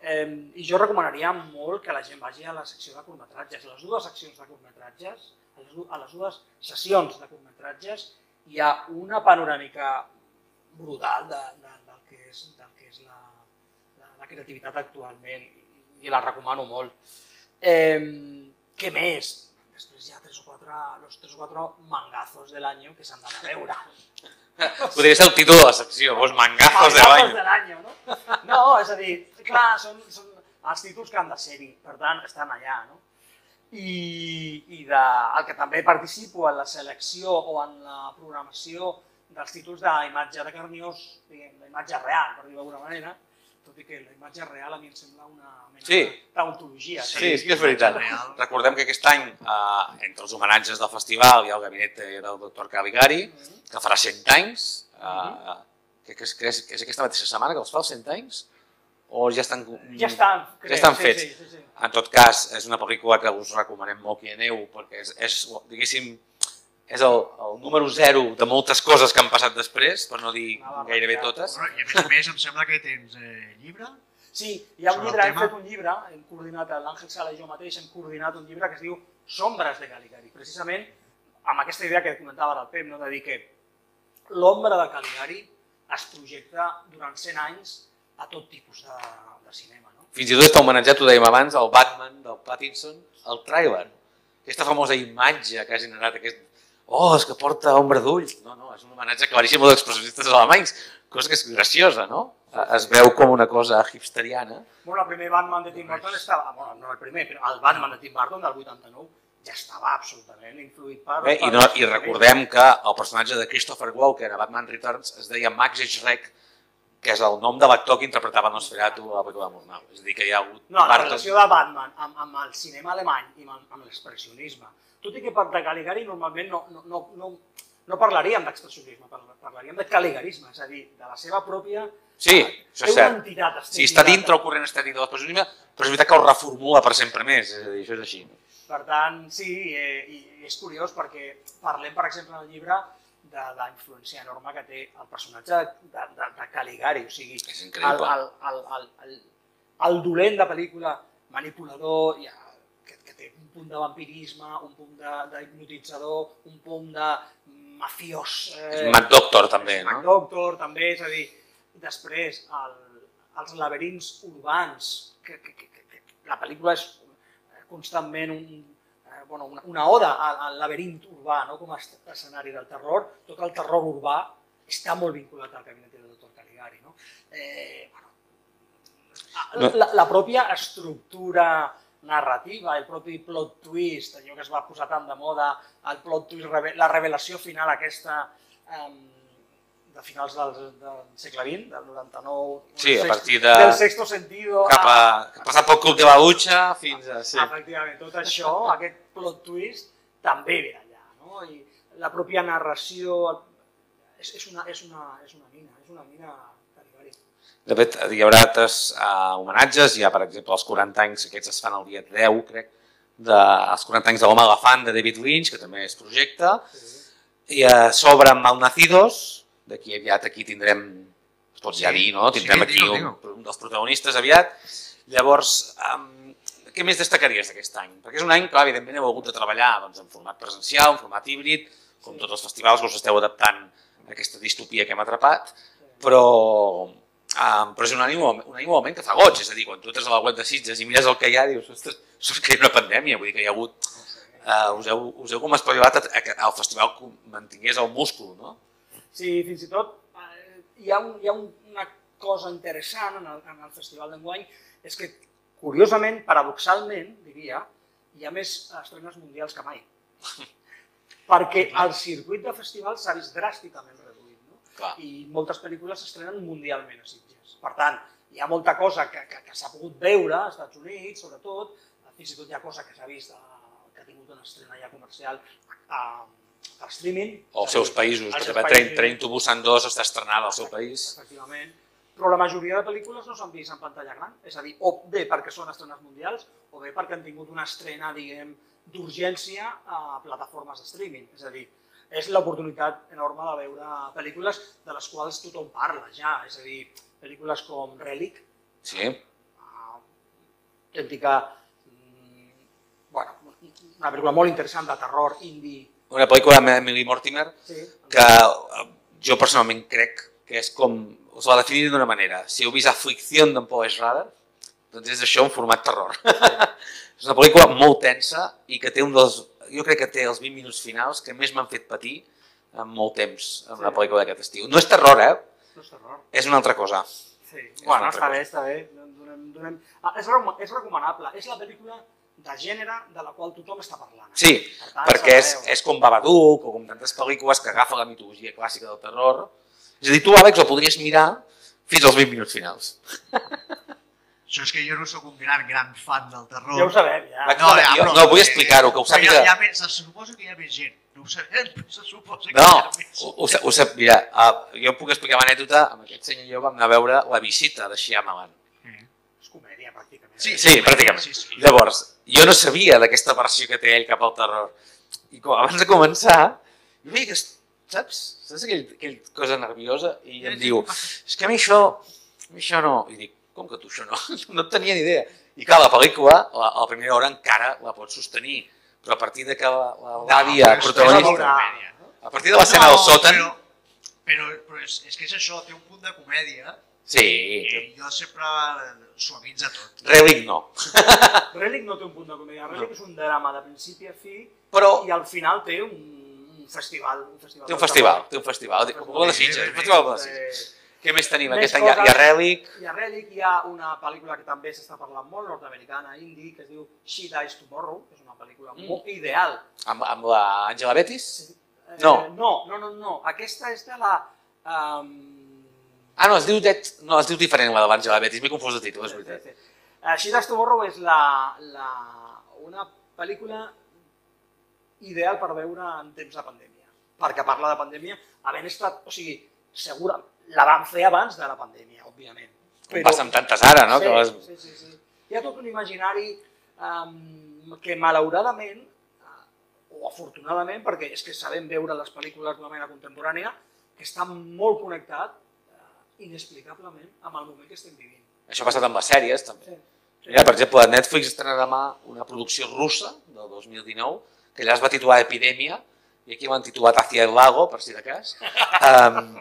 Eh, I jo recomanaria molt que la gent vagi a la secció de curtmetratges. Les dues seccions de curtmetratges, a les, a les dues sessions de curtmetratges, hi ha una panoràmica brutal de, de, del que és, del creativitat actualment i la recomano molt. Eh, què més? Després hi ha tres o quatre, los tres o quatre mangazos de l'any que s'han d'anar a veure. Podria ser el títol de la secció, vos mangazos de Mangazos l'any. de l'any, no? No, és a dir, clar, són, són els títols que han de ser-hi, per tant, estan allà, no? I, i de, el que també participo en la selecció o en la programació dels títols d'imatge de carniós, diguem, la imatge real, per dir-ho d'alguna manera, tot i que la imatge real a mi em sembla una mena Sí. d'ontologia. Sí, sí és veritat. Real. Recordem que aquest any, eh, entre els homenatges del festival, hi ha el gabinet del doctor Caligari, Mhm. que farà 100 anys. Eh, que, que, és, que, és, que és aquesta mateixa setmana que els fa els 100 anys? O ja estan... Ja estan, crec, estan sí, fets. Sí, sí, sí. En tot cas, és una pel·lícula que us recomanem molt que aneu, perquè és, és diguéssim, és el, el número zero de moltes coses que han passat després, per no dir Anava a gairebé totes. Però, I a més a més, em sembla que tens eh, llibre. Sí, hi ha un el llibre, hem fet un llibre, hem coordinat, l'Àngel Sala i jo mateix hem coordinat un llibre que es diu Sombres de Caligari, precisament amb aquesta idea que comentava el Pep, no? de dir que l'ombra de Caligari es projecta durant 100 anys a tot tipus de, de cinema. No? Fins i tot està homenatjat, ho dèiem abans, al Batman del Pattinson, el tràiler. Aquesta famosa imatge que ha generat aquest... Oh, és que porta ombra d'ulls. No, no, és un homenatge claríssim als expressionistes alemanys, cosa que és graciosa, no? Es veu com una cosa hipsteriana. Bueno, el primer Batman de Tim Burton estava, bueno, no el primer, però el Batman de Tim Burton del 89 ja estava absolutament influït per... Bé, i, per- no, I recordem que el personatge de Christopher Walken a Batman Returns es deia Max Schreck, que és el nom de l'actor que interpretava Nosferatu a la pel·lícula de Murnau. És a dir, que hi ha hagut... No, la relació de Batman amb, amb el cinema alemany i amb, amb l'expressionisme. Tot i que per de Caligari normalment no, no, no, no, no parlaríem d'expressionisme, parla- parlaríem de caligarisme, és a dir, de la seva pròpia... Sí, això és cert. entitat Sí, està dintre el corrent estètic de l'expressionisme, però és veritat que el reformula per sempre més. És a dir, això és així. Per tant, sí, eh, i, i és curiós perquè parlem, per exemple, en el llibre de la influència enorme que té el personatge de, de, de Caligari, o sigui, el, el, el, el, el, el dolent de pel·lícula, manipulador, ja, que, que té un punt de vampirisme, un punt de, de hipnotitzador, un punt de mafiós. És Mad Doctor, també, no? Mac Doctor, també, és a dir, després el, els laberints urbans, que, que, que, que, que la pel·lícula és constantment un, eh, bueno, una, una oda al, al laberint urbà no? com a escenari del terror, tot el terror urbà està molt vinculat al gabinet del doctor Caligari. No? Eh, bueno, No. la, la pròpia estructura narrativa, el propi plot twist, allò que es va posar tan de moda, el plot twist, la revelació final aquesta de finals del, del segle XX, del 99, Sí, a partir sexto- de- del sexto sentido, Cap a, ha passat pel Club de la Dutxa fins a... Sí. Efectivament, tot això, aquest plot twist, també ve d'allà. No? I la pròpia narració és, és, una, és, una, és una mina, és una mina. De fet, hi haurà altres uh, homenatges, hi ha, per exemple, els 40 anys, aquests es fan el dia 10, crec, dels 40 anys de l'home elefant de David Lynch, que també és projecte, i a sobre Malnacidos, d'aquí aviat aquí tindrem, es pot ja Sí. dir, no? Tindrem Sí, aquí un, un dels protagonistes aviat. Llavors, um, què més destacaries d'aquest any? Perquè és un any que, clar, evidentment, heu hagut de treballar doncs, en format presencial, en format híbrid, com tots els festivals que us esteu adaptant a aquesta distopia que hem atrapat, però, um, però és un igualment- un any igualment que fa goig, és a dir, quan tu entres a la web de Sitges i mires el que hi ha, dius, ostres, és que hi ha una pandèmia, vull dir que hi ha hagut, uh, us, heu, us heu com espavilat a, a que el festival mantingués el múscul, no? Sí, fins i tot eh, hi ha, un, hi ha un, una cosa interessant en el, en el Festival d'enguany, és que, curiosament, paradoxalment, diria, hi ha més estrenes mundials que mai. Perquè el circuit de festivals s'ha vist dràsticament? Clar. i moltes pel·lícules s'estrenen mundialment a Sitges. Per tant, hi ha molta cosa que, que, que s'ha pogut veure als Estats Units, sobretot, fins i tot hi ha cosa que s'ha vist, a, que ha tingut una estrena ja comercial a, a streaming. O els seus països, als perquè seus Train, països. Train to Busan 2 està estrenada al seu país. Efectivament. Però la majoria de pel·lícules no s'han vist en pantalla gran. És a dir, o bé perquè són estrenes mundials, o bé perquè han tingut una estrena, diguem, d'urgència a plataformes de streaming. És a dir, és l'oportunitat enorme de veure pel·lícules de les quals tothom parla ja. És a dir, pel·lícules com Relic, Sí, ah, autèntica, mm, bueno, una pel·lícula molt interessant de terror indie. una pel·lícula amb Emily Mortimer Sí, que eh, jo personalment crec que és com us la definiria d'una manera. Si heu vist Aflicció d'en Paul Schrader, doncs és això en format terror. és una pel·lícula molt tensa i que té un dels... Jo crec que té els 20 minuts finals que més m'han fet patir en molt temps en una Sí. pel·lícula d'aquest estiu. No és terror, eh? No és terror. És una altra cosa. Sí, bueno, està cosa. bé, està bé. Donem, donem... Ah, és, és recomanable. És la pel·lícula de gènere de la qual tothom està parlant. Sí, Per tant, perquè és, és com Babadook o com tantes pel·lícules que agafa la mitologia clàssica del terror. És a dir, tu, Àlex, el podries mirar fins als 20 minuts finals. Això és que jo no sóc un gran, gran fan del terror. Ja ho sabem, ja. Va, No, jo- no, vull explicar-ho, que ho però sàpiga. Hi ha, hi ha se suposa que hi ha més gent. No ho sabem, però se suposa que No, hi ha més. ho, ho, ho sap, mira, uh, jo puc explicar l'anècdota, amb aquest senyor i jo vam anar a veure La visita de Shyamalan. És comèdia, pràcticament. Sí, Sí, pràcticament. Sí, sí. Llavors, jo no sabia d'aquesta versió que té ell cap al terror. I com, abans de començar, jo veia que, saps? Saps aquell, aquell cosa nerviosa? I em diu, és que a mi això, a mi això no. I dic, com que tu això no? No en tenia ni idea. I clar, la pel·lícula, la, a la primera hora encara la pots sostenir, però a partir de que la- la- l'àvia és- protagonista, a partir de l'escena del sòtan, Però, però, però és, és que és això, té un punt de comèdia sí, i jo sempre suavitza tot. Relic no. Relic no té un punt de comèdia. Relic és un drama de principi a fi Però i al final té un, un festival. Un festival té un festival, té un festival, Un com el de Sitges, un festival de Sitges. Què més tenim? Més Aquest any hi ha, hi ha coses. Relic, Hi ha Relic, hi ha una pel·lícula que també s'està parlant molt, nord-americana, indie, que es diu She Dies Tomorrow, que és una pel·lícula Mm. molt ideal. amb, amb la Angela Betis? Eh, No. no, no, no, no. Aquesta és de la... Um... Ah, no, es diu, Dead, no, es diu diferent la de l'Àngela Betis, m'he confós de títol, és veritat. Sí, sí. Uh, She Dies Tomorrow és la, la, una pel·lícula ideal per veure en temps de pandèmia. Perquè parla de pandèmia, havent estat, o sigui, segura, la van fer abans de la pandèmia, òbviament. Com passa amb tantes ara, no? Sí, que les... sí, sí, sí. Hi ha tot un imaginari um, que malauradament, uh, o afortunadament, perquè és que sabem veure les pel·lícules d'una manera contemporània, que està molt connectat uh, inexplicablement amb el moment que estem vivint. Això ha passat amb les sèries, també. Sí. Mira, per exemple, Netflix estrena demà una producció russa del 2019, que allà es va titular Epidèmia, i aquí l'han titulat Hacia el Lago, per si de cas. Um,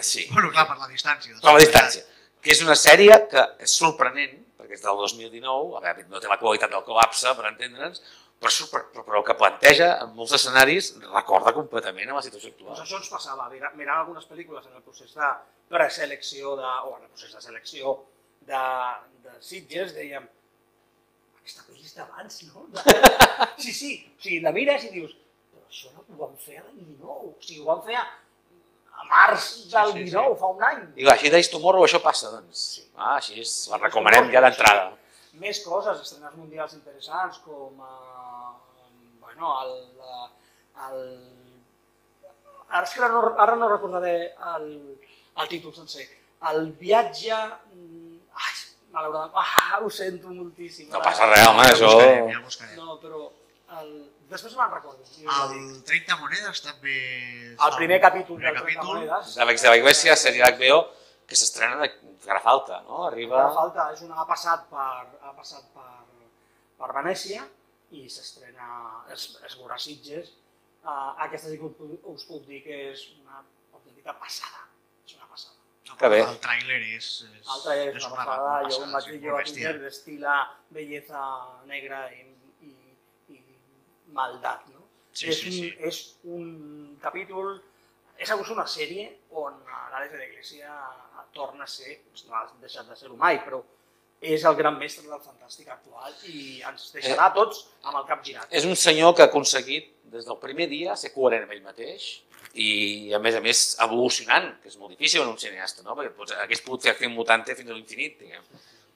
sí, Bueno, clar, per la distància. per la distància. Que és una sèrie que és sorprenent, perquè és del 2019, a veure, no té la qualitat del col·lapse, per entendre'ns, però, però, però el que planteja en molts escenaris recorda completament a la situació Doncs actual. això ens passava, mira- mirant algunes pel·lícules en el procés de preselecció, de, o en el procés de selecció de, de Sitges, dèiem, aquesta pel·li és d'abans, no? sí, sí, o sigui, la mires i dius, però això no ho van fer a l'any 19, o sigui, ho van fer a març del sí, sí. 19, fa un any. Clar, així Days Tomorrow això passa, doncs. Ah, així és, la recomanem ja d'entrada. Més coses, estrenes mundials interessants, com, eh, bueno, el, eh, el, ara, és que ara, no, ara no recordaré el, el títol sencer. El viatge... mm, Ai, malauradament, ah, ho sento moltíssim. No ara. passa res, home, Ja això... buscarem, ja buscarem. No, però el... després me'n recordo. jo. El 30 monedes també... El primer capítol primer del 30 capítol. monedes. D'Àlex de la Iglesia, sèrie d'HBO, que s'estrena de encara falta, no? Arriba... Encara falta, és una, ha passat per, ha passat per, per Venècia i s'estrena, es, es veurà a Sitges. Uh, aquesta sí que us, puc- dir que és una autèntica passada. És una passada. No, Que bé. El tràiler és, és, El trailer és una passada, jo passada, un vaig dir jo a. Twitter d'estila belleza negra i maldat. No? Sí, és, sí, un, sí. és un capítol, és és una sèrie on l'Àlex de l'Eglésia torna a ser, no ha deixat de ser-ho mai, però és el gran mestre del fantàstic actual i ens deixarà a tots amb el cap girat. És un senyor que ha aconseguit des del primer dia ser coherent amb ell mateix i, a més a més, evolucionant, que és molt difícil en un cineasta, no? perquè pots, hagués pogut fer acting mutante fins a l'infinit, diguem.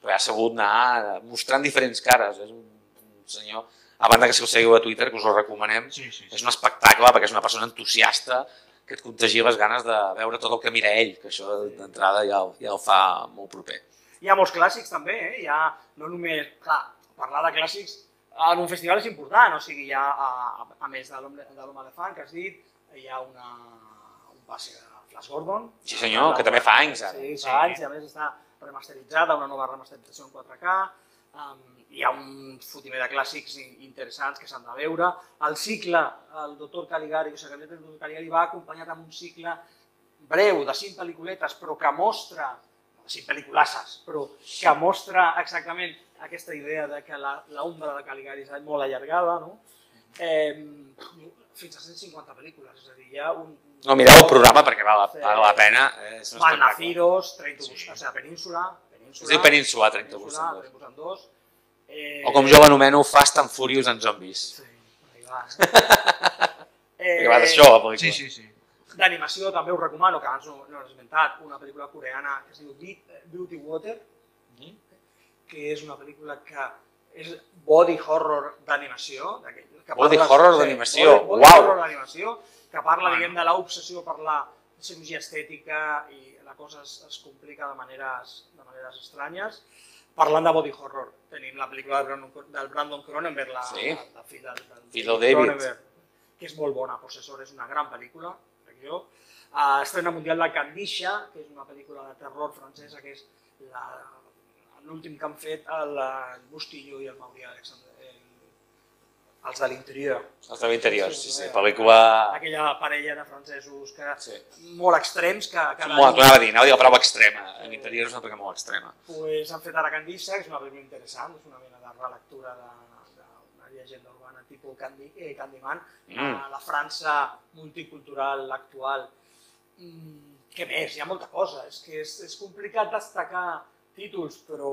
però ha sabut anar mostrant diferents cares. És un, un senyor, a banda que si el seguiu a Twitter, que us ho recomanem, Sí, sí, és sí. un espectacle perquè és una persona entusiasta que et contagia les ganes de veure tot el que mira ell, que això d'entrada ja, el- ja el fa molt proper. Hi ha molts clàssics també, eh? hi ha no només, clar, parlar de clàssics en un festival és important, o sigui, hi ha, a, a més de l'Home Elefant, que has dit, hi ha una, un passe de Flash Gordon. Sí senyor, que també fa anys ara. Sí, Sí. fa anys, i a més està remasteritzada, una nova remasterització en 4K, um, hi ha un fotimer de clàssics in- interessants que s'han de veure. El cicle, el doctor Caligari, o sigui, el doctor Caligari va acompanyat amb un cicle breu de cinc pel·lículetes, però que mostra, no cinc pel·lículasses, però que mostra exactament aquesta idea de que la- l'ombra de Caligari és molt allargada, no? Eh, fins a 150 pel·lícules, és a dir, hi ha un... No, mireu el programa perquè val la, val la pena. Eh, és un espectacle. Malnacidos, Traintobus, Sí. o sigui, Península, Es Península, diu Península, Traintobus Península, en dos. En. Eh, O com jo l'anomeno, Fast and Furious and Zombies. Sí, per ahí va. eh, Que va d'això, la pel·lícula. Sí, sí, sí. D'animació també us recomano, que abans no, no l'he esmentat, una pel·lícula coreana que es diu Be- Beauty Water, Mhm. que és una pel·lícula que és body horror d'animació. d'aquell- que Body parla- horror sí, d'animació, Body, body uau. horror d'animació, que parla, diguem, de l'obsessió per la cirurgia estètica i la cosa es, es complica de maneres, de maneres estranyes. Parlant de body horror, tenim la pel·lícula del Brandon, del Brandon Cronenberg, la, Sí. la, la fill del, del del David. Cronenberg, que és molt bona. Possessor és una gran pel·lícula, crec jo. Uh, estrena mundial de Candisha, que és una pel·lícula de terror francesa, que és la- l'últim que han fet el, el Bustillo i el Mauri Alexander, el, els de l'interior. Els de l'interior, sí, sí. Sí, Pel·lícula... Aquella parella de francesos que Sí. molt extrems que cada Molt, clar, va dir, anava a dir la prova extrema. En l'interior és una pel·lícula molt extrema. pues, han fet ara Candissa, que és una pel·lícula interessant, és una mena de relectura de- d'una llegenda urbana tipus Candy, eh, Candyman, Mm. a la França multicultural actual. Mm, què més? Hi ha molta cosa, és que és, és complicat destacar títols, però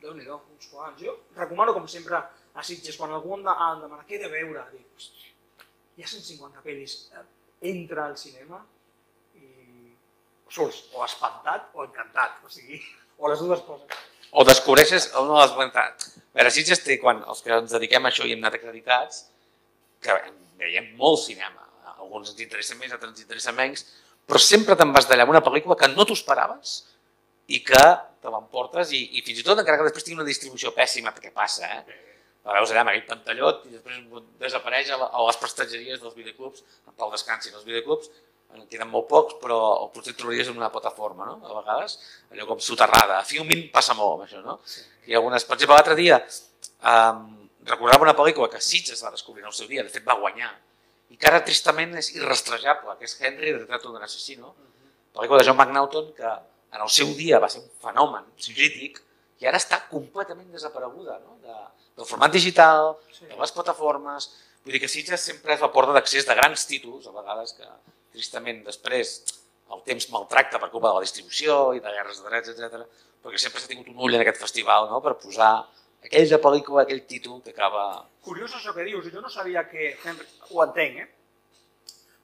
déu-n'hi-do, uns quants. Jo recomano, com sempre, a Sitges, quan algú de, em demana què he de veure, dic, "Hosti, hi ha 150 pel·lis, eh, entra al cinema i surts o espantat o encantat, o sigui, o les dues coses. O descobreixes una de les avantatges. A veure, Sitges té, quan els que ens dediquem a això i hem anat acreditats, que veiem molt cinema. Alguns ens interessen més, altres ens interessen menys, però sempre te'n vas d'allà amb una pel·lícula que no t'ho esperaves i que te l'emportes i, i fins i tot encara que després tingui una distribució pèssima, perquè passa, eh? La veus allà amb aquell pantallot i després desapareix a, la, a les prestatgeries dels videoclubs, en Pau descansi en els videoclubs, en queden molt pocs, però o potser et trobaries en una plataforma, no? A vegades, allò com soterrada. A Filmin passa molt amb això, no? Hi ha algunes... Per exemple, l'altre dia um, recordava una pel·lícula que Sitges va descobrir en el seu dia, de fet va guanyar, i que ara tristament és irrastrejable, que és Henry, el retrato d'un assassino, pel·lícula de John McNaughton, que en el seu dia va ser un fenomen crític i ara està completament desapareguda no? de, del format digital, Sí. de les plataformes... Vull dir que Sitges sempre és la porta d'accés de grans títols, a vegades que tristament després el temps maltracta per culpa de la distribució i de guerres de drets, etc. perquè sempre s'ha tingut un ull en aquest festival no? per posar aquella pel·lícula, aquell títol que acaba... Curiós això que dius, jo no sabia que Henry, ho entenc, eh?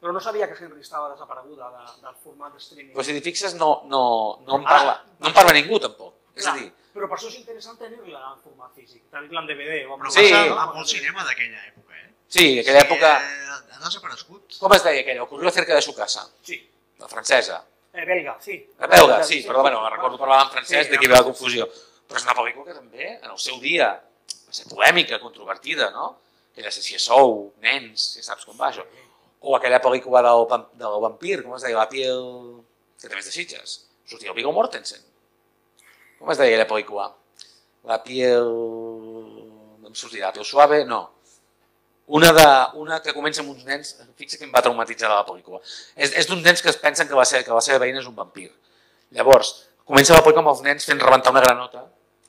Però no sabia que Henry estava desapareguda de, del format de streaming. Però si t'hi fixes no, no, no, en parla, no en parla ningú tampoc. És a Clar, dir, però per això és interessant tenir-la en format físic, tenir-la en DVD o en Però Sí. passa amb molt cinema d'aquella època, eh? sí, aquella època... Eh, ha desaparegut. Com es deia aquella? Ocurrió cerca de su casa, Sí, la francesa. eh, belga, sí. La belga, sí, però bueno, recordo parlar en francès, Sí, d'aquí ve la confusió. Però és una pel·lícula que també, en el seu dia, va ser polèmica, controvertida, no? Aquella si sou, nens, ja saps com va això. O aquella pel·lícula del, del vampir, com es deia, la piel... que també és de Sitges. Sortia el Viggo Mortensen. Com es deia aquella pel·lícula? La piel... no em sortirà, la piel suave? No. Una, de, una que comença amb uns nens, fixa que em va traumatitzar la pel·lícula. És, és d'uns nens que es pensen que la, seva, que la seva veïna és un vampir. Llavors, comença la pel·lícula amb els nens fent rebentar una granota,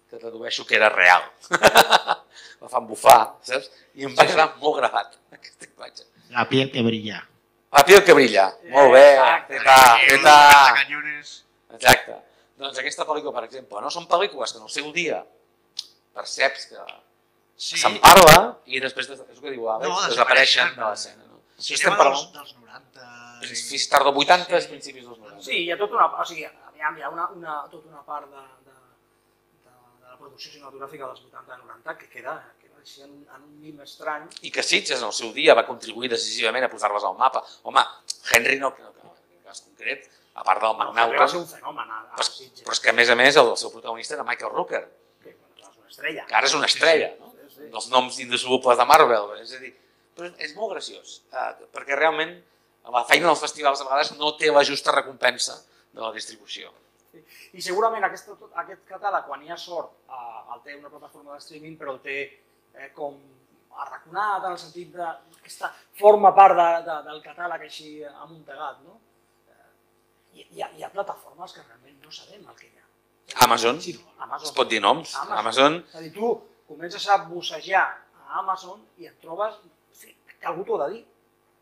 que tradueixo que era real. la fan bufar, saps? I em va quedar molt gravat, aquesta imatge. La piel que brilla. La piel que brilla. Molt bé, Exacte. feta, feta. Canyones. Exacte. Doncs aquesta pel·lícula, per exemple, no són pel·lícules que en el seu dia perceps que Sí. se'n parla i després, des- és el que diu l'Àlex, No, desapareixen de l'escena. No? Si estem parlant... dels, dels 90. i- Fins tard 80, Sí. principis dels 90. Sí, hi ha tota una, o sigui, aviam, hi ha una, una, tota una part de, de, de, de la producció cinematogràfica dels 80-90 que queda, queda així en, un- en un mim estrany. i que Sitges en el seu dia va contribuir decisivament a posar-les al mapa. Home, Henry no, no, no en aquest cas concret, a part del ser McNaughton, un fenomen a, però, però és que a més a més el, el seu protagonista era Michael Rooker, Que, és una estrella. que ara és una estrella, no? Sí, sí. dels noms indissolubles de Marvel. És a dir, però és molt graciós, eh, perquè realment la feina dels festivals a vegades no té la justa recompensa de la distribució. I segurament aquest, aquest catàleg, quan hi ha sort, eh, el té una plataforma de streaming, però el té eh, com arraconat en el sentit de aquesta forma part de, de, del catàleg així amuntegat, no? Hi, hi, ha, hi ha plataformes que realment no sabem el que hi ha. Amazon, Sí, Amazon. es pot dir noms. Amazon. Amazon, És a dir, tu comences a bussejar a Amazon i et trobes que algú t'ho ha de dir.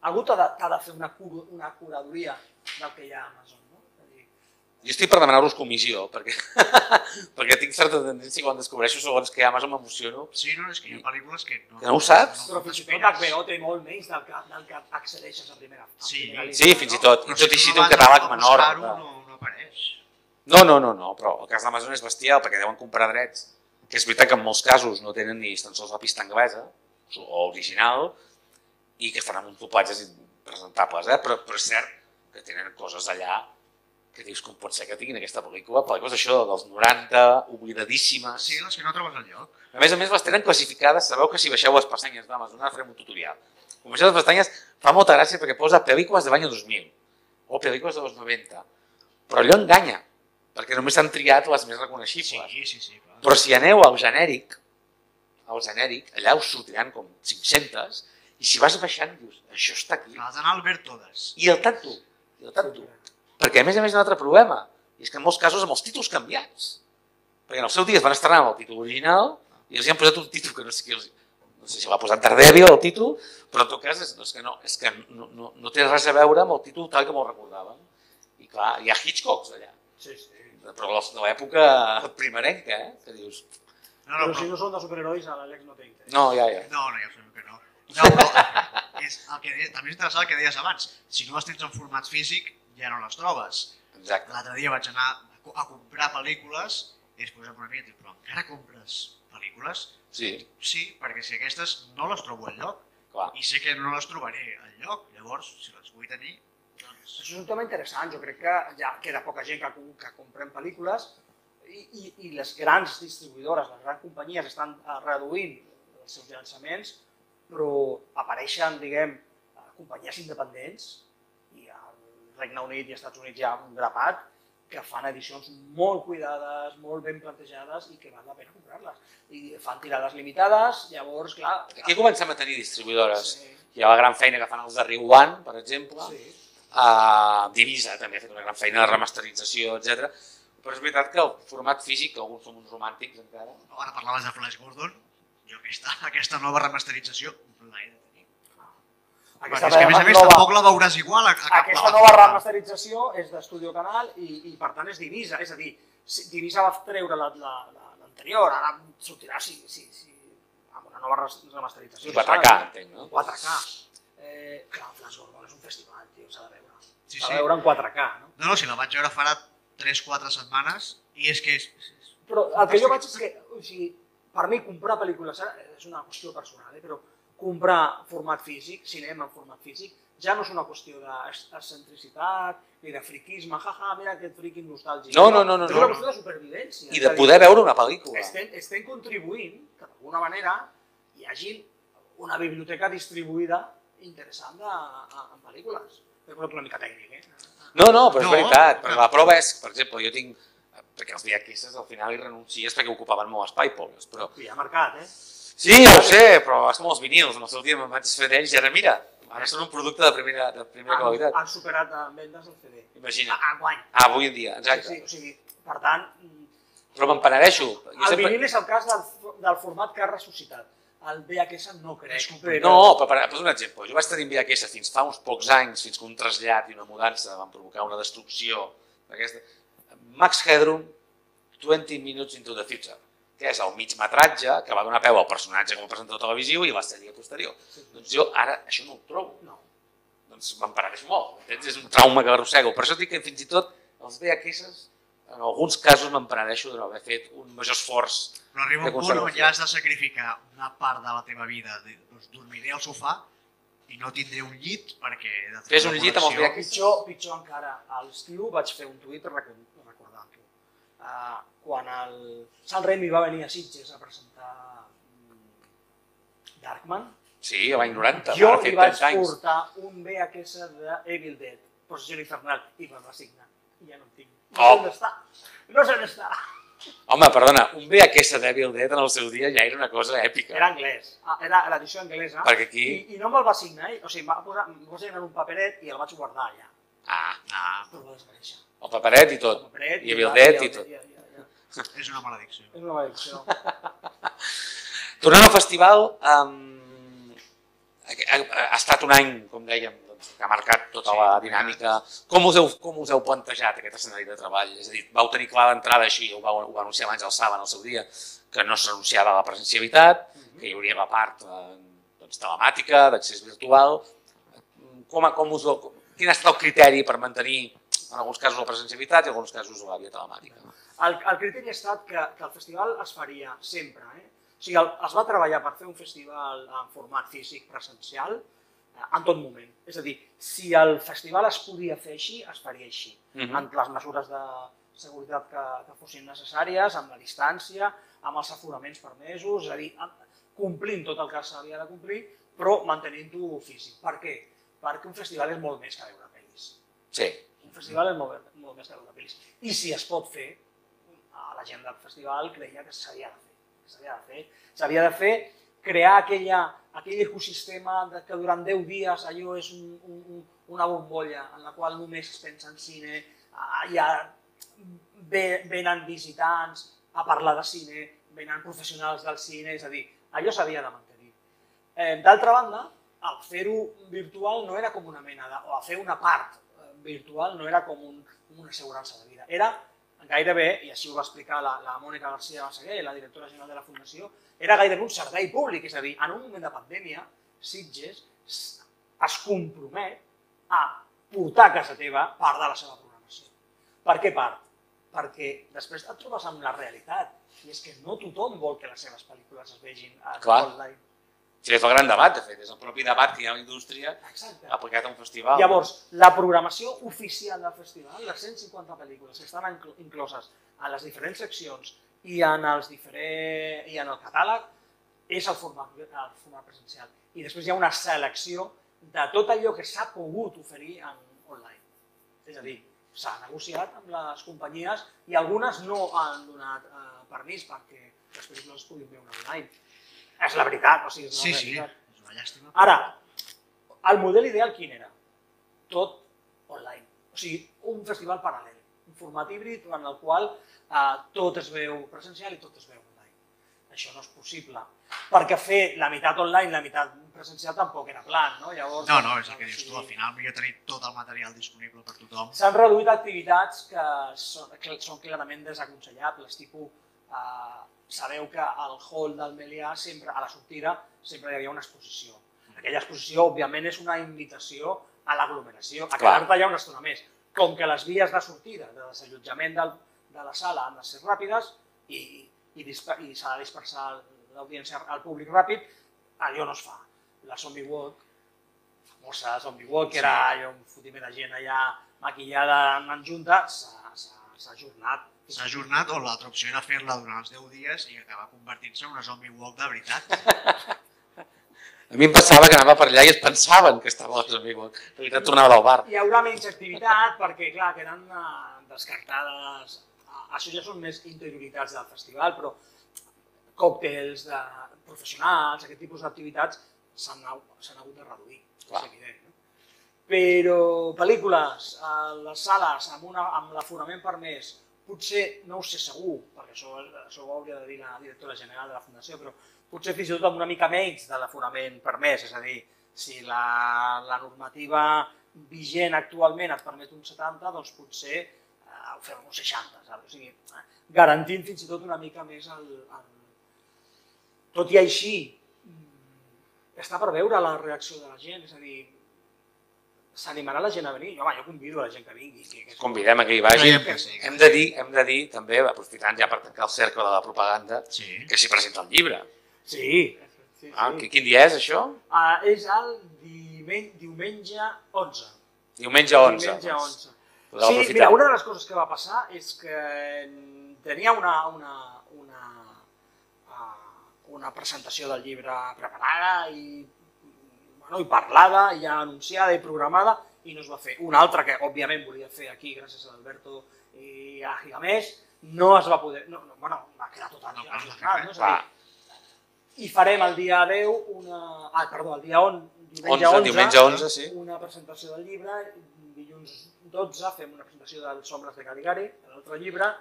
Algú t'ha de, de fer una, cur, una curadoria del que hi ha a Amazon. No? Jo estic per demanar-vos comissió, perquè, perquè tinc certa tendència quan descobreixo segons que Amazon m'emociono. Sí, no, és que hi ha pel·lícules que no... Que no ho saps? però fins i tot. HBO té molt menys del que, del que accedeixes a primera, a Sí, primera línia. Sí, fins i tot. Però I tot i així té un catàleg menor. clar. No, no apareix. No, no, no, no, però el cas d'Amazon és bestial perquè deuen comprar drets, que és veritat que en molts casos no tenen ni tan sols la pista anglesa o original i que faran uns doblatges impresentables, eh? però, però és cert que tenen coses allà que dius com pot ser que tinguin aquesta pel·lícula, pel·lícules això dels 90, oblidadíssimes. Sí, les que no trobes al lloc. A més a més les tenen classificades, sabeu que si baixeu les pestanyes d'Amazon, ara farem un tutorial. Quan baixeu les pestanyes fa molta gràcia perquè posa pel·lícules de l'any 2000 o pel·lícules de los 90, però allò enganya, perquè només s'han triat les més reconeixibles. Sí, sí, sí. Clar. Però si aneu al genèric, al genèric, allà us sortiran com 500, i si vas baixant dius, això està aquí. Has d'anar al ver totes. I el tanto, i el tanto. Perquè a més a més hi ha un altre problema, i és que en molts casos amb els títols canviats. Perquè en el seu dia es van estrenar amb el títol original i els hi han posat un títol que no sé qui els... No sé si l'ha posat Daredevil el títol, però en tot cas és, és que, no, és que no, no, no té res a veure amb el títol tal com el recordàvem. I clar, hi ha Hitchcocks allà, Sí, sí. però de l'època primerenca, eh? que dius, No, no, Però si no són de superherois, a l'Àlex no té interès. no, ja, ja. no, no, ja sabem que no. No, però és el que, també és interessant el que deies abans. Si no les tens en format físic, ja no les trobes. Exacte. L'altre dia vaig anar a co- a comprar pel·lícules i després em una mica, però encara compres pel·lícules? Sí, Sí, perquè si aquestes no les trobo al lloc clar. i sé que no les trobaré al lloc, llavors si les vull tenir, doncs... Això és un tema interessant. Jo crec que ja queda poca gent que, que comprem pel·lícules i, i, i les grans distribuïdores, les grans companyies estan eh, reduint els seus llançaments, però apareixen, diguem, eh, companyies independents Regne Unit i Estats Units hi ha un grapat que fan edicions molt cuidades, molt ben plantejades i que val la pena comprar-les. I fan tirades limitades, llavors, clar... Aquí comencem a tenir distribuïdores. Sí, Hi ha la gran feina que fan els de Riu One, per exemple. sí. Uh, Divisa també ha fet una gran feina de remasterització, etc. Però és veritat que el format físic, que alguns som uns romàntics encara, Ara parlaves de Flash Gordon, jo aquesta, aquesta nova remasterització. Perquè és que a més a més nova- tampoc la veuràs igual a, a cap Aquesta plataforma. nova remasterització és d'Estudio Canal i, i per tant és Divisa, és a dir, si- Divisa va treure la- la- la- l'anterior, ara sortirà si, si, si, amb una nova remasterització. i 4K, entenc, no? 4K. Eh, clar, Flash Gordon és un festival, tio, s'ha de veure. Sí, S'ha sí. de veure en 4K, no? No, no, si la vaig veure farà 3-4 setmanes i és que és, és Però el que jo vaig és que, o sigui, per mi comprar pel·lícules ara és una qüestió personal, eh? però comprar format físic, cinema en format físic, ja no és una qüestió d'excentricitat ni de friquisme, jaja, mira aquest friqui nostàlgic. No, no, no, no, És no, una no. qüestió de supervivència. I és de a dir, poder veure una pel·lícula. Estem, estem contribuint que d'alguna manera hi hagi una biblioteca distribuïda interessant de, a, en pel·lícules. Posat una mica tècnic, eh? No, no, però és No, veritat. Clar. la prova és, per exemple, jo tinc... Perquè els VHS al final hi renuncies perquè ocupaven molt espai, pobres, però... I ha marcat, eh? Sí, ja ho sé, però és com els vinils. En el seu dia me'n vaig fer d'ells i ara mira, ara són un producte de primera, de primera Han, qualitat. han superat en vendes el CD. Imagina. A, a guany. Ah, avui en dia, Sí, exacte. sí, o sigui, per tant, Però me'n penedeixo. Jo el sempre... vinil és el cas del, del format que ha ressuscitat. El VHS no crec. Complicat. No, però per, per un exemple, jo vaig tenir en VHS fins fa uns pocs anys, fins que un trasllat i una mudança van provocar una destrucció d'aquesta. Max Headroom, 20 Minutes into the Future, que és el mitjmetratge que va donar peu al personatge com a presentador televisiu i la sèrie posterior. Sí. Doncs jo ara això no ho trobo. No. Doncs me'n penedeixo molt. Entens? És un trauma que arrossego. Per això dic que fins i tot els VHS, en alguns casos me'n penedeixo de no haver fet un major esforç. Però arriba un punt on ja has de sacrificar una part de la teva vida. de- Doncs dormiré al sofà i no tindré un llit perquè... Fes un llit amb els. VHS. Pitjor, pitjor encara, a l'estiu vaig fer un tuit. Uh, quan el Sam Raimi va venir a Sitges a presentar mm, Darkman, Sí, a l'any 90, jo li vaig 30 anys. portar un VHS de Evil Dead, Possessió Infernal, i me'l va signar. I ja no en tinc. No Oh. sé on està. No sé on està. Home, perdona, un VHS d'Evil Dead en el seu dia ja era una cosa èpica. Era anglès, Ah, era l'edició anglesa. Perquè aquí... I, I no me'l va signar, o sigui, em va posar, em va signar en un paperet i el vaig guardar allà. Ah, Ah, però va desaparèixer. El paperet i tot. Paperet, I el bildet i ja- tot. ja- ja- ja. és una maledicció. És una maledicció. Tornant al festival, um, ha, ha estat un any, com dèiem, doncs, que ha marcat tota Sí, la dinàmica. Com us, heu, com us heu plantejat aquest escenari de treball? És a dir, vau tenir clar d'entrada així, ho, vau, ho va anunciar abans el Saba en el seu dia, que no s'anunciava la presencialitat, que hi hauria la part eh, doncs, telemàtica, d'accés virtual. Com, com us, ho- quin ha estat el criteri per mantenir, en alguns casos, la presencialitat i en alguns casos la via telemàtica? El, el criteri ha estat que, que el festival es faria sempre. Eh? O sigui, el, es va treballar per fer un festival en format físic presencial eh, en tot moment. És a dir, si el festival es podia fer així, es faria així. Mhm. amb les mesures de seguretat que, que fossin necessàries, amb la distància, amb els aforaments permesos, és a dir, amb, complint tot el que s'havia de complir, però mantenint-ho físic. Per què? Perquè un festival és molt més que veure pel·lis. Sí. Un festival és molt, molt més que veure pel·lis. I si es pot fer, a la gent del festival creia que s'havia de fer. S'havia de fer. S'havia de fer crear aquella, aquell ecosistema que durant 10 dies allò és un, un, un, una bombolla en la qual només es pensa en cine, ah, hi ha, ve, venen visitants a parlar de cine, venen professionals del cine, és a dir, allò s'havia de mantenir. Eh, D'altra banda, el fer-ho virtual no era com una mena de, o el fer una part virtual no era com un, una assegurança de vida. Era gairebé, i així ho va explicar la, la Mònica García Basseguer, la directora general de la Fundació, era gairebé un servei públic, és a dir, en un moment de pandèmia, Sitges es compromet a portar a casa teva part de la seva programació. Per què part? Perquè després et trobes amb la realitat, i és que no tothom vol que les seves pel·lícules es vegin a Clar. online. Sí, és el gran debat, de fet, és el propi debat que hi ha a la indústria Exacte. aplicat a un festival. Llavors, la programació oficial del festival, les 150 pel·lícules que estan inclo- incloses en les diferents seccions i en, els diferents, i en el catàleg, és el format, el format presencial. I després hi ha una selecció de tot allò que s'ha pogut oferir en online. És a dir, s'ha negociat amb les companyies i algunes no han donat eh, permís perquè les pel·lícules es puguin veure online. És la veritat, o sigui, és Sí, sí, és una llàstima. Ara, el model ideal quin era? Tot online. O sigui, un festival paral·lel, un format híbrid en el qual eh, tot es veu presencial i tot es veu online. Això no és possible. Perquè fer la meitat online la meitat presencial tampoc era plan, no? Llavors, No, no, és el que dius tu, al final millor tenir tot el material disponible per tothom. S'han reduït activitats que són, que són clarament desaconsellables, tipus, eh, sabeu que al hall del Melià, sempre, a la sortida, sempre hi havia una exposició. Aquella exposició, òbviament, és una invitació a l'aglomeració, a quedar-te allà una estona més. Com que les vies de sortida, de desallotjament del, de la sala han de ser ràpides i, i, i s'ha de dispersar l'audiència al públic ràpid, allò no es fa. La zombie walk, famosa zombie walk, que era allò, un fotiment de gent allà maquillada en junta, s'ha ajornat. S'ha ajornat o l'altra opció era fer-la durant els 10 dies i acabar convertint-se en una zombie walk de veritat. A mi em passava que anava per allà i es pensaven que estava a l'Amic Walk. De veritat, tornava del bar. Hi haurà menys activitat perquè, clar, queden eh, descartades. Ah, Això ja són més interioritats del festival, però còctels de professionals, aquest tipus d'activitats s'han hagut de reduir, Clar. és evident. No? Però pel·lícules a les sales amb, una, amb l'aforament permès, potser, no ho sé segur, perquè això, això ho hauria de dir la directora general de la Fundació, però potser fins i tot amb una mica menys de l'aforament permès, és a dir, si la, la normativa vigent actualment et permet un 70, doncs potser eh, ho fem un 60, saps? O sigui, garantint fins i tot una mica més el, el... Tot i així, mm, està per veure la reacció de la gent, és a dir, s'animarà la gent a venir? Jo, home, jo convido a la gent que vingui. Que, que Convidem a que hi vagi. Que sí. Hem de dir, hem de dir també, aprofitant ja per tancar el cercle de la propaganda, Sí. que s'hi presenta el llibre. Sí, sí, sí. Ah, qui- quin dia és això? Ah, és el diumenge, diumenge 11. Diumenge 11. Diumenge 11. Podeu Sí, aprofitar. mira, una de les coses que va passar és que tenia una, una, una, ah, una presentació del llibre preparada i, bueno, i parlada, ja anunciada i programada, i no es va fer. Una altra que, òbviament, volia fer aquí, gràcies a Alberto i a Gigamés, no es va poder... No, no, bueno, va quedar tot No, no? Clar. dir, i farem el dia 10 una... Ah, perdó, el dia 11, diumenge 11, 11, diumenge 11, sí. una presentació del llibre, dilluns 2012 fem una presentació dels Sombres de Caligari, l'altre llibre,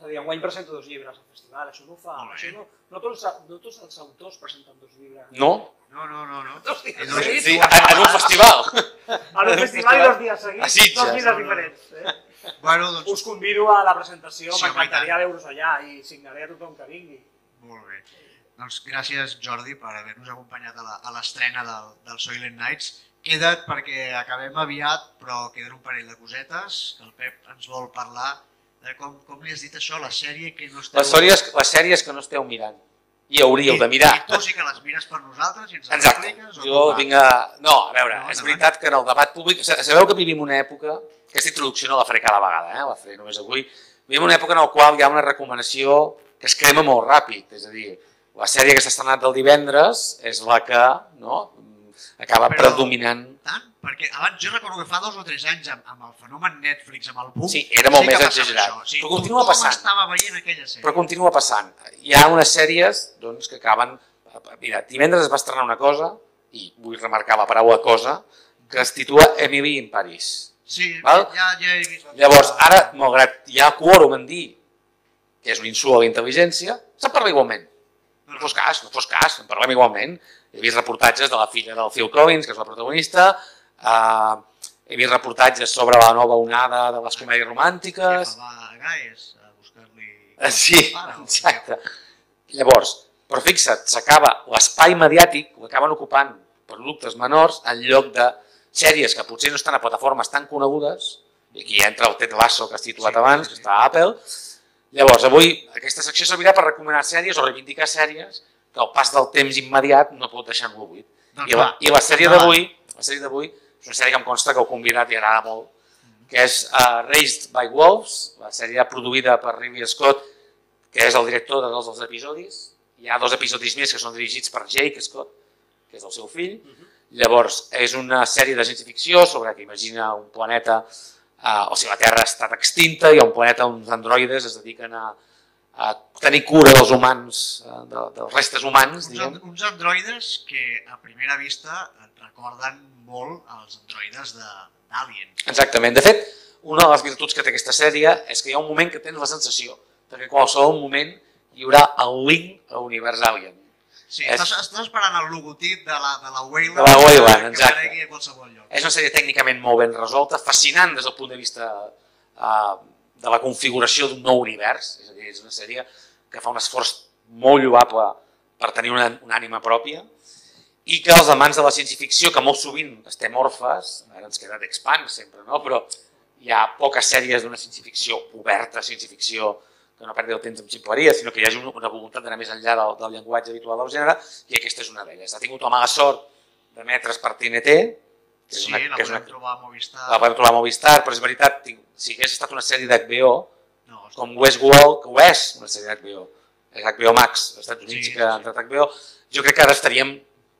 és a dir, enguany presento dos llibres al festival, això no ho fa, això no, no, tots, no tots els autors presenten dos llibres. No? No, no, no, no. Dos dies I dos- seguits, Sí, en en un festival. a un festival i dos dies seguits, A Sitges, dos llibres no, no. diferents. Eh? Bueno, doncs, Us convido a la presentació, Sí, m'encantaria tant. veure-us allà i signaré a tothom que vingui. molt bé. Doncs gràcies, Jordi, per haver-nos acompanyat a la- a l'estrena del, del Soylent Nights. Queda't perquè acabem aviat, però queden un parell de cosetes que el Pep ens vol parlar de com, com li has dit això, la sèrie que no esteu... Les sèries, les sèries que no esteu mirant. I hauríeu de mirar. I tu sí que les mires per nosaltres i ens les Exacte. expliques? Jo vinc a... No, a veure, No, és veritat que en el debat públic... sa- Sabeu que vivim una època... Aquesta introducció no la faré cada vegada, eh? la faré només avui. Vivim una època en la qual hi ha una recomanació que es crema molt ràpid. És a dir, la sèrie que s'ha estrenat del divendres és la que no, acaba Però- predominant Tant? Perquè abans jo recordo que fa dos o tres anys amb, amb el fenomen Netflix, amb el boom... Sí, era molt que més exagerat. Sí, Però continua passant. estava veient aquella sèrie. però continua passant. Hi ha unes sèries doncs, que acaben... Mira, divendres es va estrenar una cosa, i vull remarcar la paraula cosa, que es titula Emily in Paris. Sí, Val? ja, ja he vist... la- Llavors, ara, malgrat hi ha quòrum en dir que és un insult a la intel·ligència, se'n parla igualment. No fos cas, no fos cas, en parlem igualment. He vist reportatges de la filla del Phil Collins, que és la protagonista, uh, he vist reportatges sobre la nova onada de les comèdies romàntiques, Que va a Gaes a buscar-li... Ah, Sí, exacte. Llavors, però fixa't, s'acaba l'espai mediàtic, ho acaben ocupant productes menors en lloc de sèries que potser no estan a plataformes tan conegudes, i aquí entra el Ted Lasso que has titulat Sí, abans, sí, que està a Apple. Llavors, avui aquesta secció servirà per recomanar sèries o reivindicar sèries que al pas del temps immediat no pot deixar en l'oblit. Doncs I, la, I la sèrie endavant. d'avui, la sèrie d'avui és una sèrie que em consta que el convidat li agrada molt, que és uh, Raised by Wolves, la sèrie produïda per Ridley Scott, que és el director de dos dels episodis. Hi ha dos episodis més que són dirigits per Jake Scott, que és el seu fill. Llavors, és una sèrie de ciència-ficció sobre que imagina un planeta, uh, o sigui, la Terra ha estat extinta i un planeta on uns androides es dediquen a, a tenir cura dels humans, uh, de, dels restes humans, Uns, diguem. uns androides que a primera vista recorden molt als androides de- d'Alien. Exactament. De fet, una de les virtuts que té aquesta sèrie és que hi ha un moment que tens la sensació de que qualsevol moment hi haurà el link a l'univers Alien. Sí, És- estàs, estàs esperant el logotip de la, de la Wayland, De la Wayland, que exacte. aparegui a qualsevol lloc. És una sèrie tècnicament molt ben resolta, fascinant des del punt de vista uh, de la configuració d'un nou univers. És a dir, és una sèrie que fa un esforç molt lloable per tenir una, una ànima pròpia i que els amants de la ciència-ficció, que molt sovint estem orfes, ara ens queda d'expans sempre, no? però hi ha poques sèries d'una ciència-ficció oberta, ciència-ficció que no perdi el temps amb ximpleria, sinó que hi hagi una, voluntat d'anar més enllà del, del llenguatge habitual del gènere, i aquesta és una d'elles. Ha tingut la mala sort d'emetre's per TNT, que és Sí, una, la que podem una, trobar a Movistar. la podem trobar a Movistar, però és veritat, tinc- si hagués estat una sèrie d'HBO, No, com Westworld, que ho és una sèrie d'HBO, HBO Max, als Estats Units Sí, que ha entrat HBO, jo crec que ara estaríem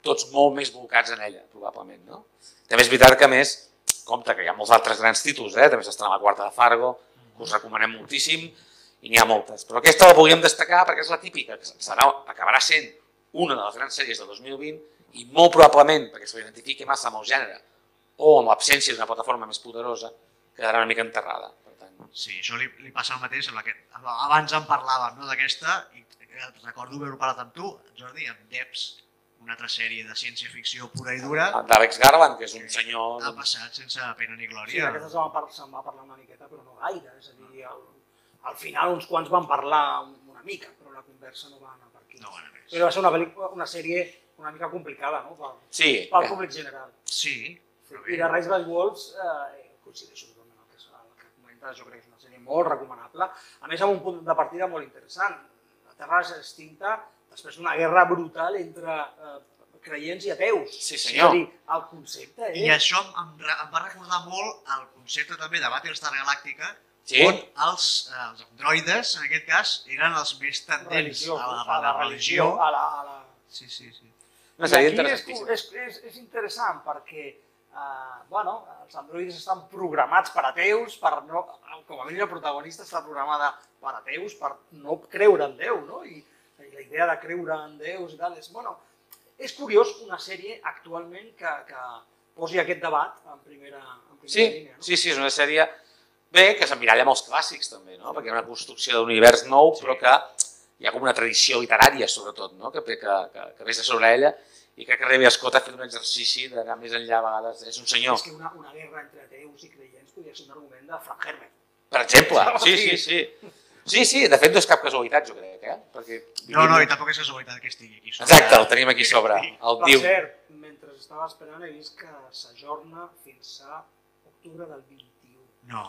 tots molt més volcats en ella, probablement. No? També és veritat que, a més, compte que hi ha molts altres grans títols, eh? també s'estrena la quarta de Fargo, que us recomanem moltíssim, i n'hi ha moltes. Però aquesta la volíem destacar perquè és la típica, que serà, acabarà sent una de les grans sèries de 2020 i molt probablement, perquè se l'identifiqui massa amb el gènere o amb l'absència d'una plataforma més poderosa, quedarà una mica enterrada. Per tant, Sí, això li, li passa el mateix, sembla que abans en parlàvem no, d'aquesta i recordo haver-ho parlat amb tu, Jordi, amb Debs, una altra sèrie de ciència-ficció pura i dura, d'Àlex Garland, que és un senyor... ha passat sense pena ni Sí, glòria. d'aquesta se'n va, par se'n va parlar una miqueta, però no gaire. És a dir, al, al final uns quants van parlar una mica, però la conversa no va anar per aquí. No va anar més. Però va ser una, pel·lícula, una sèrie una mica complicada, no?, pel, Sí, pel públic general. Sí. I de Rise by Wolves, eh, coincideixo totalment el que, el que comentes, jo crec que és una sèrie molt recomanable, a més amb un punt de partida molt interessant. La Terra és extinta després d'una guerra brutal entre eh, creients i ateus. Sí, És senyor. a dir, el concepte és... I això em, em, va recordar molt el concepte també de Battlestar Galàctica, Sí. on els, eh, els androides, en aquest cas, eren els més tendents religió, a la, a la religió, a la, a la... Sí, sí, sí. I aquí és, és, és, és interessant perquè eh, bueno, els androides estan programats per ateus, per no, com a mínim la protagonista està programada per ateus, per no creure en Déu, no? I, i la idea de creure en déus i tal és, bueno, és curiós una sèrie actualment que, que posi aquest debat en primera, en primera Sí, línia. No? sí, sí, és una sèrie bé que s'emmiralla amb els clàssics també, no? perquè hi ha una construcció d'univers nou Sí. però que hi ha com una tradició literària sobretot, no? que, que, que, que vés sobre ella i crec que Revi Scott ha fet un exercici d'anar més enllà a vegades, és un senyor, És que una, una guerra entre ateus i creients podria ser un argument de Frank Herbert. per exemple, sí, sí, sí. Sí, sí, de fet no és cap casualitat, jo crec, eh? Perquè, No, no, i tampoc és casualitat que estigui aquí. sobre. Exacte, el tenim aquí sobre, el Per diu. cert, mentre estava esperant he vist que s'ajorna fins a octubre del 21. No,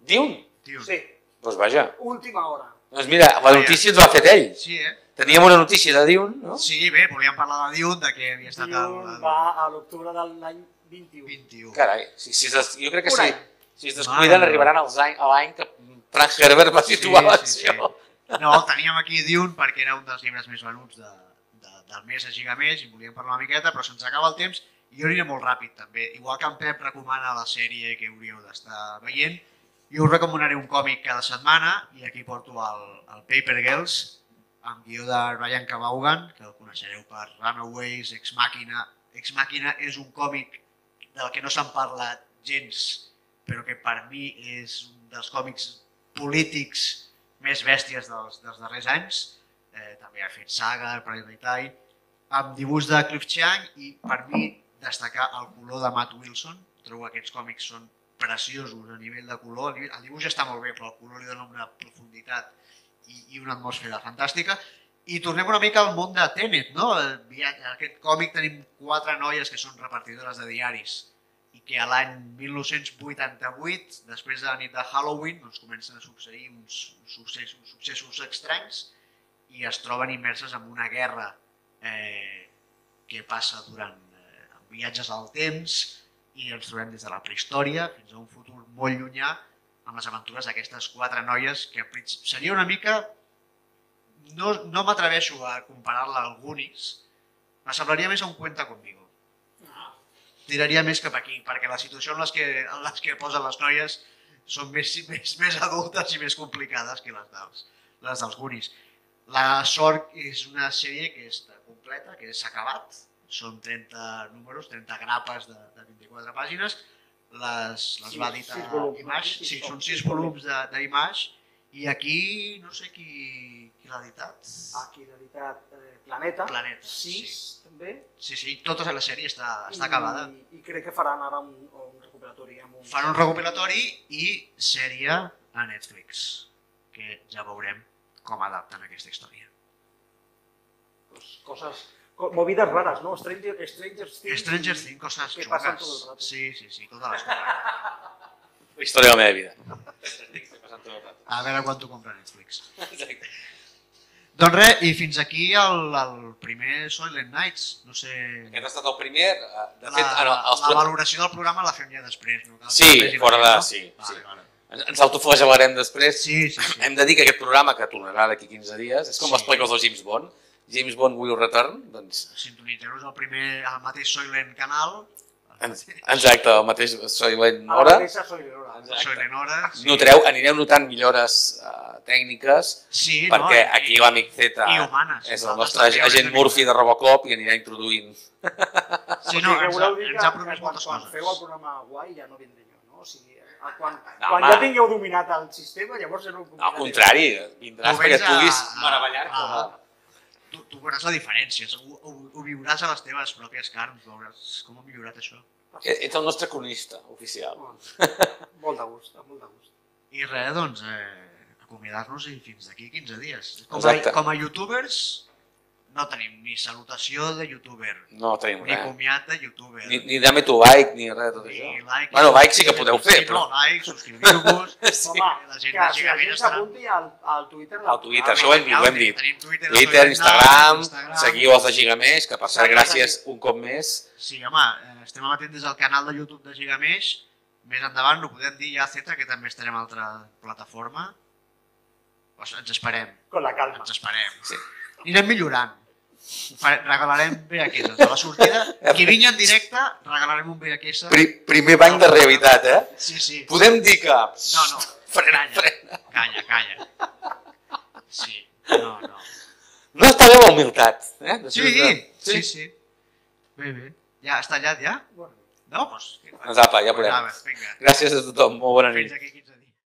Diu? tio. Sí, Doncs vaja. última hora. Doncs mira, la notícia ens l'ha fet ell. Sí, eh? Teníem una notícia de Dune, no? Sí, bé, volíem parlar de Dune, de que havia estat el, Dune el va a l'octubre de l'any 21. 21. Carai, si, si es, jo crec que sí. Si es descuiden, Mare arribaran als any, a l'any que Frank Herbert va situar Sí, sí, l'acció. No, teníem aquí Dune perquè era un dels llibres més venuts de, de, del mes a Gigamés i volíem parlar una miqueta, però se'ns acaba el temps i jo aniré molt ràpid també. Igual que en Pep recomana la sèrie que hauríeu d'estar veient, jo us recomanaré un còmic cada setmana i aquí porto el, el Paper Girls amb guió de Ryan Cabaugan, que el coneixereu per Runaways, Ex Màquina. Ex Màquina és un còmic del que no se'n parla gens, però que per mi és un dels còmics polítics més bèsties dels, dels darrers anys. Eh, també ha fet Saga, Eye, amb dibuix de Cliff Chiang i per mi destacar el color de Matt Wilson. Trobo que aquests còmics són preciosos a nivell de color. El dibuix està molt bé, però el color li dona una profunditat i, i una atmosfera fantàstica. I tornem una mica al món de Tenet, no? Viatge- En aquest còmic tenim quatre noies que són repartidores de diaris i que a l'any 1988, després de la nit de Halloween, doncs comencen a succeir uns, successos, uns successos estranys i es troben immerses en una guerra eh, que passa durant eh, viatges al temps i ens trobem des de la prehistòria fins a un futur molt llunyà amb les aventures d'aquestes quatre noies que seria una mica... No, no m'atreveixo a comparar-la al Goonies, m'assemblaria més a un Cuenta Conmigo tiraria més cap aquí, perquè la situació en les que, en les que posen les noies són més, més, més adultes i més complicades que les dels, les dels Goonies. La Sort és una sèrie que està completa, que s'ha acabat, són 30 números, 30 grapes de, de 24 pàgines, les, les Sí, va editar sis Image, sí, Sis són. 6 volums de- d'Image, i aquí no sé qui, qui l'ha editat. Aquí l'ha editat eh, Planeta, Planeta, 6 també. Sí, sí, tota la sèrie està, està acabada. I, I crec que faran ara un, un recuperatori. Amb un... fan un recopilatori i sèrie a Netflix, que ja veurem com adapten aquesta història. Pues, coses, co- movides raras, ¿no? Stranger, Stranger Things. Stranger Things, coses que passen xungues. tot el rato. Sí, sí, sí, tota l'estona. La història de la vida. A veure quan t'ho compra Netflix. Exacte. Doncs res, i fins aquí el, el primer Soylent Nights. No sé... Aquest ha estat el primer. eh, De La, fet, ah, no, els la valoració del programa la fem ja després. No? Cal Sí, la fora de... no? Sí, Vale, sí. vale. Ens- Ens autoflagelarem després. Sí, sí, sí. Hem de dir que aquest programa, que tornarà d'aquí 15 dies, és com Sí. les pel·lícules del James Bond. James Bond Will Return, doncs... Sintonitzeu-nos al primer, al mateix Soylent canal. Exacte, el mateix Soylent A la Hora. mateixa l'hora. Exacte. Soylent Hora. Sí. Notareu, anireu notant millores uh, tècniques, Sí, perquè no? aquí l'amic Z I humanes. és el nostre agent Murphy de Robocop i anirà introduint... Sí, o no, sigui, ens, ha, ens ha promès quan, moltes quan coses. feu el programa guai ja no vindré jo, no? O sigui, eh, quan, No, quan home. ja tingueu dominat el sistema, llavors ja no ho No, al contrari, vindràs perquè a- puguis a- meravellar-te. Tu, tu veuràs la diferència, ho, ho, ho viuràs a les teves pròpies carns, veuràs com ha millorat això. E- Ets el nostre cronista oficial. Molt, molt de gust, molt de gust. I res, doncs, eh, acomiadar-nos i fins d'aquí 15 dies. Com Exacte. a, com a youtubers, no tenim ni salutació de youtuber, No tenim ni res. comiat de youtuber, Ni, ni dame tu like, ni res de tot ni això. like. Bueno, like sí que podeu fer, sí, però- No, like, subscriviu-vos. Sí. Home, la gent que de si la gent s'apunti al, al Twitter... Al Twitter, programa. això ho hem dit, ho hem dit. Tenim Twitter, Twitter, Instagram, Night, seguiu els de Gigameix, que per cert, gràcies un cop més. Sí, home, eh, estem emetent des del canal de YouTube de Gigameix. Més endavant no podem dir ja a Z, que també estarem a altra plataforma. Pues ens esperem, Con la calma. ens esperem. Sí. Anirem millorant. Regalarem VHS a la sortida. Qui vingui en directe, regalarem un VHS. Pri primer banc de realitat, eh? Sí, sí. Podem dir que... No, no. Frena, Calla, frena. calla, calla. Sí, no, no. No està bé la humilitat, eh? Sí, Després de- sí, sí. Bé, bé. Ja, està allà, ja? Bueno, No, doncs... Doncs apa, ja podem. Gràcies a tothom, molt bona nit. Fins aquí 15 dies.